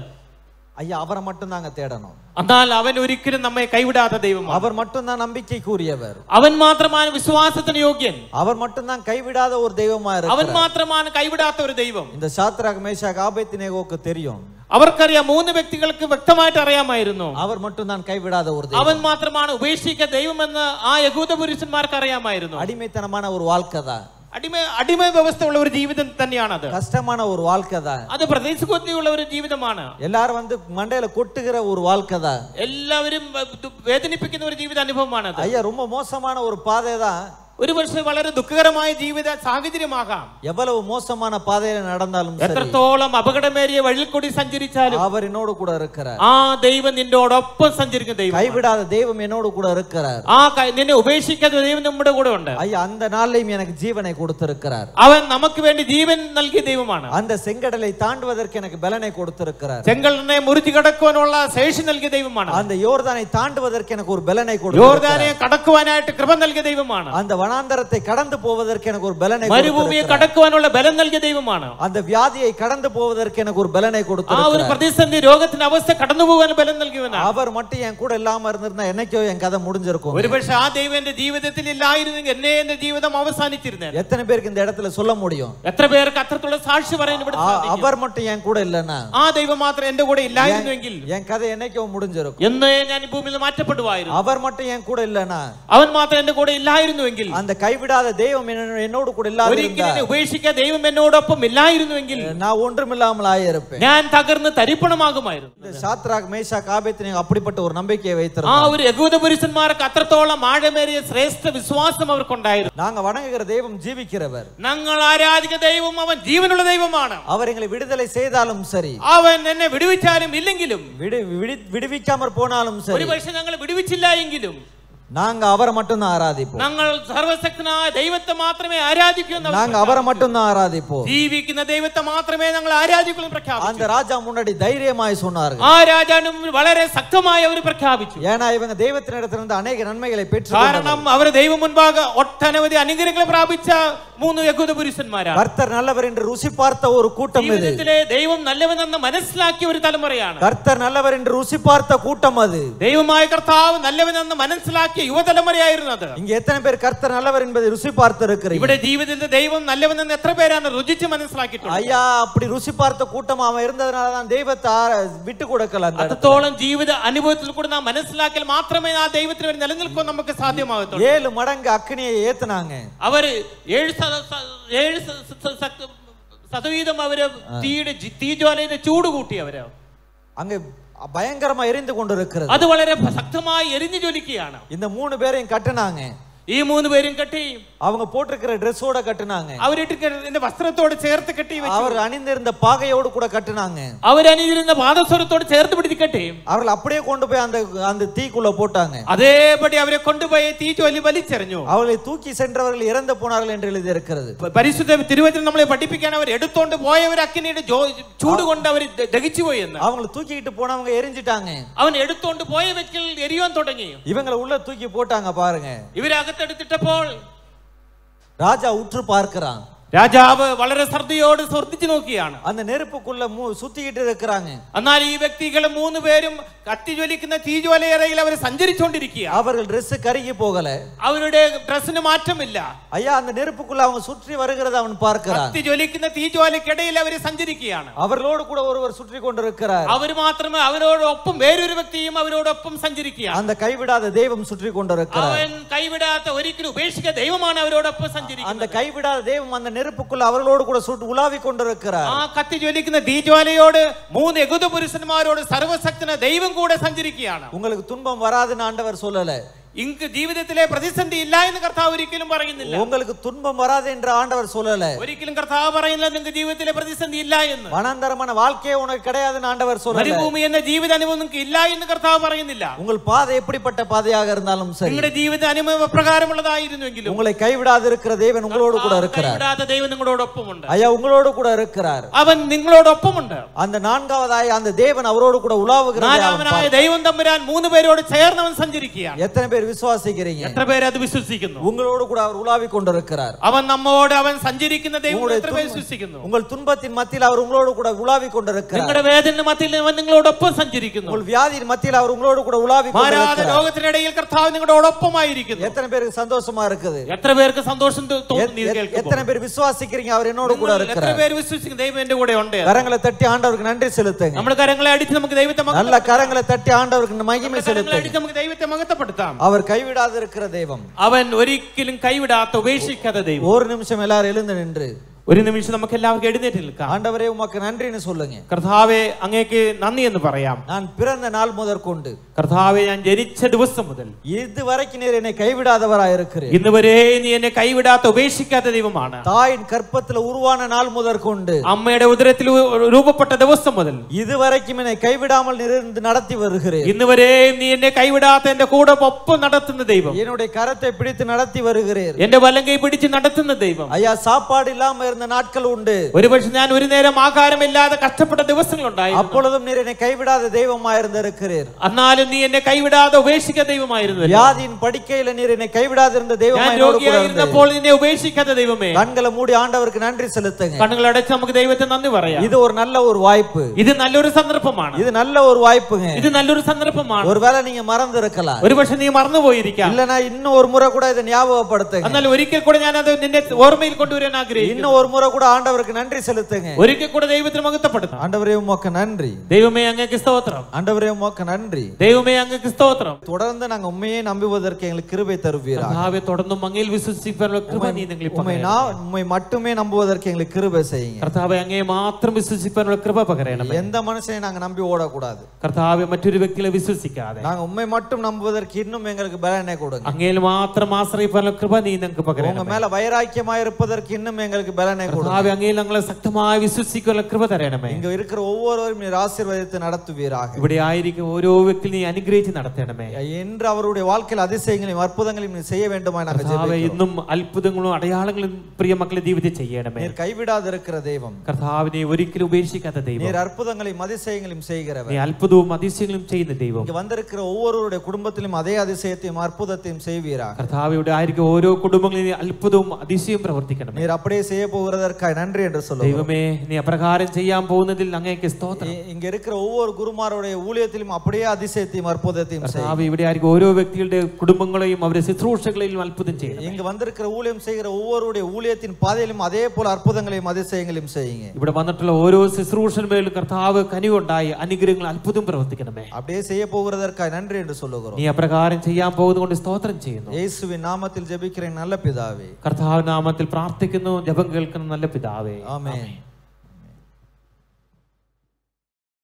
ஐயா அவரை மட்டும் தாங்க தேடணும் എന്നാൽ അവൻ ഒരിക്കലും നമ്മെ കൈവിടാത്ത ദൈവമാണ് அவர் மட்டும்தான் நம்பிக்கைக்குரியவர் അവൻ മാത്രമാണ് വിശ്വാസത്തിന് യോഗ്യൻ அவர் மட்டும்தான் கைவிடாத ஒரு தெய்வமா അവൻ இருக்கிறார் മാത്രമാണ് കൈവിടാത്ത ഒരു ദൈവം இந்த சாத்ராக் மேஷாக் ஆபேத்தினேகோக்கு தெரியும் അവർക്കറിയാം മൂന്ന് വ്യക്തികൾക്ക് വ്യക്തമായിട്ട് അറിയാമായിരുന്നു அவர் மட்டும்தான் கைவிடாத ஒரு അവൻ தெய்வம் മാത്രമാണ് ഉപേക്ഷിക്ക ദൈവമെന്ന് ആ യഹൂദ പുരുഷന്മാർക്ക് അറിയാമായിരുന്നു அடிமைத்தனமான ஒரு வாழ்க்கை தான் അടിമ അടിമ വ്യവസ്ഥയുള്ള ഒരു ജീവിതം തന്നെയാണത് கஷ்டமான ஒரு வாழ்க்கை தான் അത് പ്രദേശബുദ്ധിയുള്ള ഒരു ജീവിതമാണ് எல்லாரும் வந்து மண்டையில கொட்டுகிற ஒரு வாழ்க்கை தான் എല്ലാവരും വ- ദു- വേദനിപ്പിക്കുന്ന ഒരു ജീവിത അനുഭവമാണത് ஐயா ரொம்ப மோசமான ஒரு பாதை தான் ഒരു പക്ഷേ വളരെ ദുഃഖകരമായ ജീവിത സാഹചര്യമാകാം எவ்வளவு மோசமான பாதையில நடந்தாலும் சரி എത്രത്തോളം അപകടമേറിയ വഴിയിൽ കൂടി സഞ്ചരിച്ചാലും அவர் என்னோடு கூட இருக்கிறார் ആ ദൈവം നിന്നോടൊപ്പം സഞ്ചരിക്കുന്ന ദൈവം கைவிடாத தெய்வம் என்னோடு கூட இருக்கிறார் ആ ക- നിന്നെ ഉപേക്ഷിക്കാത്ത ദൈവം നമ്മുടെ കൂടെ ഉണ്ട് ஐயா அந்த நாள்லயும் எனக்கு ஜீவனை கொடுத்திருக்கிறார் അവൻ നമുക്ക് വേണ്ടി ജീവൻ നൽകിയ ദൈവമാണ് அந்த செங்கடலை தாண்டுவதற்கு எனக்கு பலனை கொடுத்திருக்கிறார் ചെങ്കലിനെ മുറിച്ചു കടക്കുവാനുള്ള ശേഷി നൽകിയ ദൈവമാണ് அந்த யோர்தானை தாண்டுவதற்கு எனக்கு ஒரு பலனை கொடுத்திருக்கிறார் യോർദാനെ കടക്കുവാനായിട്ട് കൃപ നൽകിയ ദൈവമാണ് அந்த வனாந்தரத்தை கடந்து போவதற்கு எனக்கு ஒரு பலனை മരുഭൂമിയെ கொடுத்திருக்கிறார். കടക്കുവാനുള്ള ബലം നൽകിയ ദൈവമാണ് அந்த வியாதியை கடந்து போவதற்கு எனக்கு ஒரு பலனை ആ ഒരു கொடுத்திருக்கிறார் പ്രതിസന്ധി രോഗത്തിന്റെ അവസ്ഥ കടന്നു പോകാൻ ബലം നൽകിയവനാണ് அவர் மட்டும் என் கூட இல்லாம இருந்திருந்தா என்னைக்கோ என் கதை முடிஞ்சிருக்கும் ഒരുപക്ഷെ ആ ദൈവം എന്റെ ജീവിതത്തിൽ ഇല്ലായിരുന്നെങ്കിൽ എന്നെ എന്റെ ജീവിതം അവസാനിച്ചിരുന്നേ எத்தனை பேருக்கு இந்த இடத்துல சொல்ல முடியும் എത്ര പേർക്ക് അത്രത്തോളം സാക്ഷി പറയാൻ ഇവിടെ ஆ- സാധിക്കും? அவர் மட்டும் என் கூட இல்லைன்னா ആ ദൈവം മാത്രം എന്റെ കൂടെ ഇല്ലായിരുന്നുവെങ്കിൽ என் கதை என்னைக்கோ முடிஞ்சிருக்கும் എന്നേ ഞാൻ ഈ ഭൂമിയിൽ നിന്ന് മാറ്റപ്പെടുവായിരുന്നു அவர் மட்டும் என் கூட இல்லைன்னா അവൻ മാത്രം എന്റെ കൂടെ ഇല്ലായിരുന്നുവെങ്കിൽ அந்த கைவிடாத தெய்வம் என்ன- என்னோடு கூட இல்லாத ഒരിക്കലും എന്നെ ഉപേക്ഷിക്കാൻ ദൈവം എന്നോടൊപ്പം ഇല്ലായിരുന്നുവെങ്കിൽ நான் ஒன்றுமில்லாமல் ஆயிருப்பேன் ഞാൻ തകർന്ന് തരിപ്പണമാകുമായിരുന്നു இந்த சாத்ராக் மேஷா காபேத்தினேகோ அப்படிப்பட்ட ஒரு நம்பிக்கையை ആ வைத்திருந்தோம் ഒരു യഹൂദ പുരുഷന്മാർക്ക് അത്രത്തോളം ആഴമേറിയ ശ്രേഷ്ഠ വിശ്വാസം അവർക്കുണ്ടായിരുന്നു நாங்க வணங்குகிற தெய்வம் ஜீவிக்கிறவர் ഞങ്ങൾ ആരാധിക്കുന്ന ദൈവം അവൻ ജീവനുള്ള ദൈവമാണ് அவர் எங்களை விடுதலை செய்தாலும் சரி അവൻ എന്നെ വിടുവിച്ചാലും ഇല്ലെങ്കിലും விடு விடு- விடுவிக்காமற் போனாலும் ഒരു சரி പക്ഷെ ഞങ്ങൾ വിടുവിച്ചില്ല എങ്കിലും நாங்க அவரை மட்டும்தான் ஆராதிப்போம் ഞങ്ങൾ സർവശക്തനായ ദൈവത്തെ മാത്രമേ ആരാധിക്കൂ എന്ന് അവർ நாங்க அவரை மட்டும்தான் ஆராதிப்போம் ജീവിക്കുന്ന ദൈവത്തെ മാത്രമേ ഞങ്ങൾ ആരാധിക്കുള്ളൂ എന്ന് പ്രഖ്യാപിച്ചു அந்த ராஜா முன்னாடி தைரியமாய் சொன்னார்கள் ആ രാജാനും വളരെ ശക്തമായി അവർ പ്രഖ്യാപിച്ചു ஏன்னா இவங்க தெய்வத்தினிடத்திலிருந்து அநேக நன்மைகளை பெற்று കാരണം അവർ ദൈവം മുൻപാകെ ഒട്ടനവധി അനുഗ്രഹങ്ങൾ പ്രാപിച്ച മൂന്ന് യഹൂദ പുരുഷന്മാരാണ് கர்த்தர் நல்லவர் என்று ருசி பார்த்த ஒரு கூட்டம் இது ജീവിതത്തിലെ ദൈവം നല്ലവനെന്ന് മനസ്സിലാക്കിയ ഒരു തലമുറയാണ് கர்த்தர் நல்லவர் என்று ருசி பார்த்த கூட்டம் அது ദൈവമായ കർത്താവ് നല്ലവനെന്ന് മനസ്സിലാക്കിയ ഇന്നത്തെ യുവതലമുറയായിരുന്നു അത് ഇങ്ങ എത്ര പേർ കർത്തർ നല്ലവർ എന്നത് രുചി പാർത്തിരിക്കുന്നു ഇവിടെ ജീവിതത്തിൽ ദൈവം നല്ലവൻ എന്ന് എത്ര പേരാണ് രുചിച്ച് മനസ്സിലാക്കിയിട്ടുള്ളത് അയ്യാ അപ്പടി രുചി പാർത്ത കൂട്ടം അവൻ ഇരുന്നതിനാല നാം ദൈവത്തെ വിട്ടു കൊടുക്കല അത്രത്തോളം ജീവിത അനുഭവത്തിൽ കൂടി നാം മനസ്സിലാക്കിയാൽ മാത്രമേ ആ ദൈവത്തിന് ഒരു നിലനിൽക്കാൻ നമുക്ക് സാധ്യമാകത്തുള്ളൂ ഏഴ് മടങ്ങ് അഗ്നിയെ ഏത്തനാങ്ങ് അവർ ഏഴ് ഏഴ് സതവീതം അവര് തീയുടെ തീജ്വാലയുടെ ചൂട് കൂട്ടി അവര് അങ്ങ് ഭയങ്കരമായി എരിഞ്ഞു കൊണ്ടിരിക്കുന്നത് അത് വളരെ ശക്തമായി എരിഞ്ഞു ജ്വലിക്കുകയാണ് ഇന്ന് മൂന്ന് പേരെയും കെട്ടണാങ്ങ് ഈ മൂന്ന് கட்டி அவங்க போட்டிருக்கிற ட்ரெஸ்ஸோட கட்டினாங்க. அவர் இந்த வஸ்திரத்தோட சேர்த்து கட்டி அவர் அணிந்திருந்த பாகையோடு கூட கட்டினாங்க. அவர் அணிந்திருந்த பாதஸ்வரத்தோடு சேர்த்து பிடித்து கட்டி. அவர்கள் அப்படியே கொண்டு போய் அந்த அந்த தீக்குள்ள போட்டாங்க. அதேபடி அவரை கொண்டு போய் தீ ஜோலி വലിച്ചെറിഞ്ഞു அவளை தூக்கி சென்றவர்கள் இறந்து போனார்கள் என்று எழுதி இருக்கிறது பரிசுத்த திருவத்தில் நம்மளை படிப்பிக்கான அவர் எடுத்தோண்டு போய் அவர் அக்கினியுடைய சூடு கொண்டு அவர் தகிச்சு போய் அவங்களை தூக்கிட்டு போனவங்க எரிஞ்சிட்டாங்க. அவன் எடுத்தோண்டு போய வச்சில் எரியும் தொடங்கி. இவங்களை உள்ள தூக்கி போட்டாங்க பாருங்க. இவராக பார்த்தெடுத்துட்ட போல். ராஜா உற்று பார்க்கிறான். രാജാവ് വളരെ ശ്രദ്ധയോട് ശ്രദ്ധിച്ചു നോക്കിയാണ് അന്ന് നെരുപ്പുക്കുള്ള സുത്തിയിട്ട് നിൽക്കാങ്ക എന്നാൽ ഈ വ്യക്തികൾ മൂന്ന് പേരും കത്തി ജ്വലിക്കുന്ന തീജ്വലയറയിൽ അവർ സഞ്ചരിച്ചുകൊണ്ടിരിക്കുക അവർ ഡ്രസ് കരുകി പോകലെ അവരുടെ ഡ്രസ്സിന് മാറ്റമില്ല അയ്യാ അന്ന് നെരുപ്പുക്കുള്ള അവൻ സുറ്റി വരുന്നത് അവൻ പാർക്കുക കത്തി ജ്വലിക്കുന്ന തീജ്വാലയ്ക്കിടയിൽ അവർ സഞ്ചരിക്കുകയാണ് അവരോട് കൂടെ ഒരുവർ സുറ്റിക്കൊണ്ടിരിക്കാർ അവർ മാത്രമേ അവരോടൊപ്പം വേറൊരു വ്യക്തിയും അവരോടൊപ്പം സഞ്ചരിക്കുകയാണ് അന്ന് കൈവിടാതെ ദൈവം സുറ്റിക്കൊണ്ടിരിക്കുക അവൻ കൈവിടാത്ത ഒരിക്കലും ഉപേക്ഷിക്ക ദൈവമാണ് അവരോടൊപ്പം സഞ്ചരിക്കുന്നത് അന്ന് കൈവിടാതെ ദൈവം അന്ന് நெருப்புக்குள்ள அவர்களோடு கூட சுட்டு உலாவி கொண்டிருக்கிறார் ആ കത്തി ജ്വലിക്കുന്ന തീജ്വാലയോട് മൂന്ന് യകുത പുരുഷന്മാരോട് സർവശക്തന ദൈവം കൂടെ സഞ്ചരിക്കുകയാണ് உங்களுக்கு துன்பம் வராதுன்னு ஆண்டவர் சொல்லல ഇങ്ക് ജീവിതത്തിലെ പ്രതിസന്ധി ഇല്ല എന്ന് കർത്താവ് ഒരിക്കലും പറയുന്നില്ല உங்களுக்கு துன்பம் வராது என்று ஆண்டவர் சொல்லல ഒരിക്കലും കർത്താവ് പറയുന്നില്ല നിങ്ങൾക്ക് ജീവിതത്തിലെ പ്രതിസന്ധി ഇല്ല എന്ന് வனாந்தரமான வாழ்க்கையே உனக்கு கிடையாதுன்னு ஆண்டவர் சொல்லல മരുഭൂമി എന്ന ജീവിത അനുഭവം നിങ്ങൾക്ക് ഇല്ല എന്ന് കർത്താവ് പറയുന്നില്ല உங்கள் பாதை எப்படிப்பட்ட பாதையாக இருந்தாலும் சரி നിങ്ങളുടെ ജീവിത അനുഭവ പ്രകാരമുള്ളതായിരുന്നുവെങ്കിലും உங்களை கைவிடாது இருக்கிற தேவன் உங்களோடு கூட இருக்கிறார் കൈവിടാത്ത ദൈവം നിങ്ങളോടൊപ്പമുണ്ട് ஐயா உங்களோடு கூட இருக்கிறார் അവൻ നിങ്ങളോടൊപ്പമുണ്ട് அந்த நான்காவதாய் அந்த தேவன் அவரோடு கூட உலாவுகிறதை அவன் നാലാമനായ ദൈവം തമ്പുരാൻ മൂന്ന് പേരോട് ചേർന്ന് അവൻ സഞ്ചരിക്കുകയാണ് எத்தனை பேர் விசுவாசிக்கிறீங்க എത്ര പേര് അത് വിശ്വസിക്കുന്നു உங்களோடு கூட அவர் உலாவி கொண்டிருக்கிறார் അവൻ നമ്മോട് അവൻ സഞ്ചരിക്കുന്ന ദൈവം உங்களுடைய എത്ര പേര് துன்ப- വിശ്വസിക്കുന്നു உங்கள் துன்பத்தின் மத்தியில் அவர் உங்களோடு கூட உலாவி கொண்டிருக்கிறார் നിങ്ങളുടെ വേദന മധ്യയിൽ അവൻ നിങ്ങളോടൊപ്പം സഞ്ചരിക്കുന്നു உங்கள் வியாதியின் மத்தியில் அவர் உங்களோடு கூட உலாவி മാരാത கொண்டிருக்கிறார் ലോകത്തിനിടയിൽ കർത്താവ് നിങ്ങളോടൊപ്പമായിരിക്കുന്നു எத்தனை பேருக்கு சந்தோஷமா இருக்குது എത്ര പേർക്ക് സന്തോഷം തോ- തോന്നുന്നു ഇത് எத்- കേൾക്കുമ്പോൾ எத்தனை பேர் விசுவாசிக்கிறீங்க அவர் என்னோடு கூட നിങ്ങൾ എത്ര இருக்கிறார் പേര് വിശ്വസിക്കുന്നു ദൈവം എന്റെ കൂടെ ഉണ്ട് கரங்களை தட்டி ஆண்டவருக்கு நன்றி செலுத்துங்க നമ്മൾ കരങ്ങളെ അടിച്ച് നമുക്ക് ദൈവത്തെ മഹത്വ- நல்ல கரங்களை தட்டி ஆண்டவருக்கு மகிமை കരങ്ങളെ செலுத்துங்க അടിച്ച് നമുക്ക് ദൈവത്തെ മഹത്വപ്പെടുത്താം அவர் கைவிடாது இருக்கிற தெய்வம் അവൻ ഒരിക്കലും കൈവിടാത്ത ഉപേക്ഷിക്കാത്ത ദൈവം ஒரு நிமிஷம் எல்லாரும் எழுந்து நின்று ഒരു നിമിഷം നമുക്ക് എല്ലാവർക്കും എഴുന്നേറ്റ് നിൽക്കാം ஆண்டவரே உமக்கு நன்றின்னு சொல்லுங்க കർത്താവെ അങ്ങേക്ക് നന്ദി എന്ന് പറയാം நான் பிறந்த நாள் முதற்கொண்டு കർത്താവ് ഞാൻ ജനിച്ച ദിവസം മുതൽ ഇതുവരയ്ക്ക് നീർ എന്നെ കൈവിടാതവരായി ഇരിക്കുന്നു ഇന്നുവരെ നീ എന്നെ കൈവിടാത്ത ഉപേക്ഷിക്കാത്ത ദൈവമാണ്. തായിൻ കർപ്പത്തിൽ ഉരുവാന നാൾ മുതൽക്കൊണ്ട് അമ്മയുടെ ഉദരത്തിൽ രൂപപ്പെട്ട ദിവസം മുതൽ ഇതുവരയ്ക്കും എന്നെ കൈവിടാമൽ നടത്തി വരുകേ ഇന്നുവരെ നീ എന്നെ കൈവിടാത്ത എന്റെ കൂടെ ഒപ്പം നടത്തുന്ന ദൈവം. എന്നുടേ കരത്തെ പിടിച്ച് നടത്തി വരുകേ എന്റെ വലങ്കൈ പിടിച്ച് നടത്തുന്ന ദൈവം. അയ്യാ സാപ്പാട് ഇല്ലാമ ഇരുന്ന നാട്കളുണ്ട്. ഒരുപക്ഷെ ഞാൻ ഒരു നേരം ആഹാരമില്ലാതെ കഷ്ടപ്പെട്ട ദിവസങ്ങളുണ്ടായി അപ്പോഴും നീ എന്നെ കൈവിടാതെ ദൈവമായിരുന്നു എന്നാലും എന്നാലും നീ എന്നെ കൈവിടാതെ ഉപേക്ഷിക്കാത്ത ദൈവമായിരുന്നു வியாதியின் படுக்கையில நீர் என்னை கைவிடாது இருந்த தெய்வமா ഞാൻ என்னோடு கூட இருந்தீர். രോഗിയായിരുന്നപ്പോൾ നിന്നെ ഉപേക്ഷിക്കാത്ത ദൈവമേ கண்களை மூடி ஆண்டவருக்கு நன்றி செலுத்துங்க കണ്ണുകൾ അടച്ച് നമുക്ക് ദൈവത്തെ നന്ദി പറയാം இது ஒரு நல்ல ஒரு வாய்ப்பு ഇത് നല്ലൊരു സന്ദർഭമാണ് இது நல்ல ஒரு வாய்ப்புங்க ഇത് നല്ലൊരു സന്ദർഭമാണ് ஒருவேளை நீங்க மறந்து இருக்கலாம் ഒരുപക്ഷെ നീ മറന്നുപോയിരിക്കാം இல்லனா இன்னும் ஒரு முறை கூட இதை ஞாபகப்படுத்துங்க എന്നാൽ ഒരിക്കൽ കൂടെ ഞാൻ അത് നിന്റെ ഓർമ്മയിൽ കൊണ്ടുവരാൻ ആഗ്രഹിക്കുന്നു இன்னும் ஒரு முறை கூட ஆண்டவருக்கு நன்றி செலுத்துங்க ഒരിക്കൽ കൂടെ ദൈവത്തിന് മഹത്വപ്പെടുത്താം ஆண்டவரே உமக்கு நன்றி ദൈവമേ അങ്ങക്ക് സ്തോത്രം ஆண்டவரே உமக்கு நன்றி ദൈവമേ അങ്ങക്ക് സ്തോത്രം தொடர்ந்து நாங்க உண்மையே நம்புவதற்கு எங்களுக்கு கிருபை தருவீரா കർത്താവെ തുടർന്നും അങ്ങയിൽ വിശ്വസിക്കാനുള്ള കൃപ നീ നിങ്ങൾ உண்மை நான் உண்மை மட்டுமே நம்புவதற்கு எங்களுக்கு கிருபை செய்யுங்க കർത്താവെ അങ്ങേ മാത്രം വിശ്വസിക്കാനുള്ള കൃപ പകരണമേ எந்த மனுஷனையும் நாங்க நம்பி ஓடக்கூடாது കർത്താവെ മറ്റൊരു വ്യക്തിയെ വിശ്വസിക്കാതെ நாங்க உண்மை மட்டும் நம்புவதற்கு இன்னும் எங்களுக்கு பலனை கொடுங்க അങ്ങയിൽ മാത്രം ആശ്രയിക്കാനുള്ള കൃപ നീ ഞങ്ങൾക്ക് உங்க പകരണം மேல வைராக்கியமா இருப்பதற்கு இன்னும் எங்களுக்கு பலனை கொடுங்க കർത്താവെ അങ്ങയിൽ ഞങ്ങളെ ശക്തമായി വിശ്വസിക്കാനുള്ള കൃപ തരണമേ இங்க இருக்கிற ஒவ்வொருவரும் நீர் ஆசீர்வதித்து நடத்துவீராக ഇവിടെ ആയിരിക്കും ഓരോ വ്യക്തി നീ അനുഗ്രഹിച്ച് നടത്തണമേ என்று அவருடைய வாழ்க்கையில் அதிசயங்களையும் அற்புதங்களையும் நீர் செய்ய வேண்டுமா நாங்க കർത്താവെ ஜெபிக்கிறோம். ഇന്നും അത്ഭുതങ്ങളും അടയാളങ്ങളും പ്രിയ മക്കളെ ജീവിതത്തിൽ ചെയ്യണമേ நீர் கைவிடாது இருக்கிற தெய்வம் കർത്താവിനെ ഒരിക്കലും ഉപേക്ഷിക്കാത്ത ദൈവം நீர் அற்புதங்களையும் அதிசயங்களையும் செய்கிறவர் നീ അത്ഭുതവും അതിശയങ്ങളും ചെയ്യുന്ന ദൈവം இங்க வந்திருக்கிற ஒவ்வொருவருடைய குடும்பத்திலும் அதே அதிசயத்தையும் அற்புதத்தையும் செய்வீராக കർത്താവ് ഇവിടെ ആയിരിക്കും ഓരോ കുടുംബങ്ങളിൽ നീ അത്ഭുതവും അതിശയവും പ്രവർത്തിക്കണമേ நீர் அப்படியே செய்ய போகிறதற்காக நன்றி என்று சொல்லுவோம் ദൈവമേ നീ അപ്രകാരം ചെയ്യാൻ പോകുന്നതിൽ അങ്ങേക്ക് സ്തോത്രം இ- இங்க இருக்கிற ஒவ்வொரு குருமாருடைய ஊழியத்திலும் அப்படியே அதிசயத்தையும் அற்புதத்தையும் செய்யும் കർത്താവ് ഇവിടെ ആയിരിക്കും ഓരോ വ്യക്തികളുടെ കുടുംബങ്ങളെയും അവരുടെ ശുശ്രൂഷകളെയും അത്ഭുതം ചെയ്യണം இங்க வந்திருக்கிற ஊழியம் செய்கிற ஒவ்வொருடைய ஊழியத்தின் பாதையிலும் அதே போல அற்புதங்களையும் அதிசயங்களையும் செய்யுங்க ഇവിടെ വന്നിട്ടുള്ള ഓരോ ശുശ്രൂഷന്മേലും കർത്താവ് കനിവുണ്ടായി അനുഗ്രഹങ്ങൾ അത്ഭുതം പ്രവർത്തിക്കണമേ அப்படியே செய்ய போகிறதற்காக நன்றி என்று சொல்லுகிறோம் നീ അപ്രകാരം ചെയ്യാൻ പോകുന്നതുകൊണ്ട് സ്തോത്രം ചെയ്യുന്നു இயேசுவின் நாமத்தில் ஜெபிக்கிறேன் நல்ல பிதாவே കർത്താവ് നാമത്തിൽ പ്രാർത്ഥിക്കുന്നു ജപം കേൾക്കുന്ന നല്ല പിതാവേ ஆமென்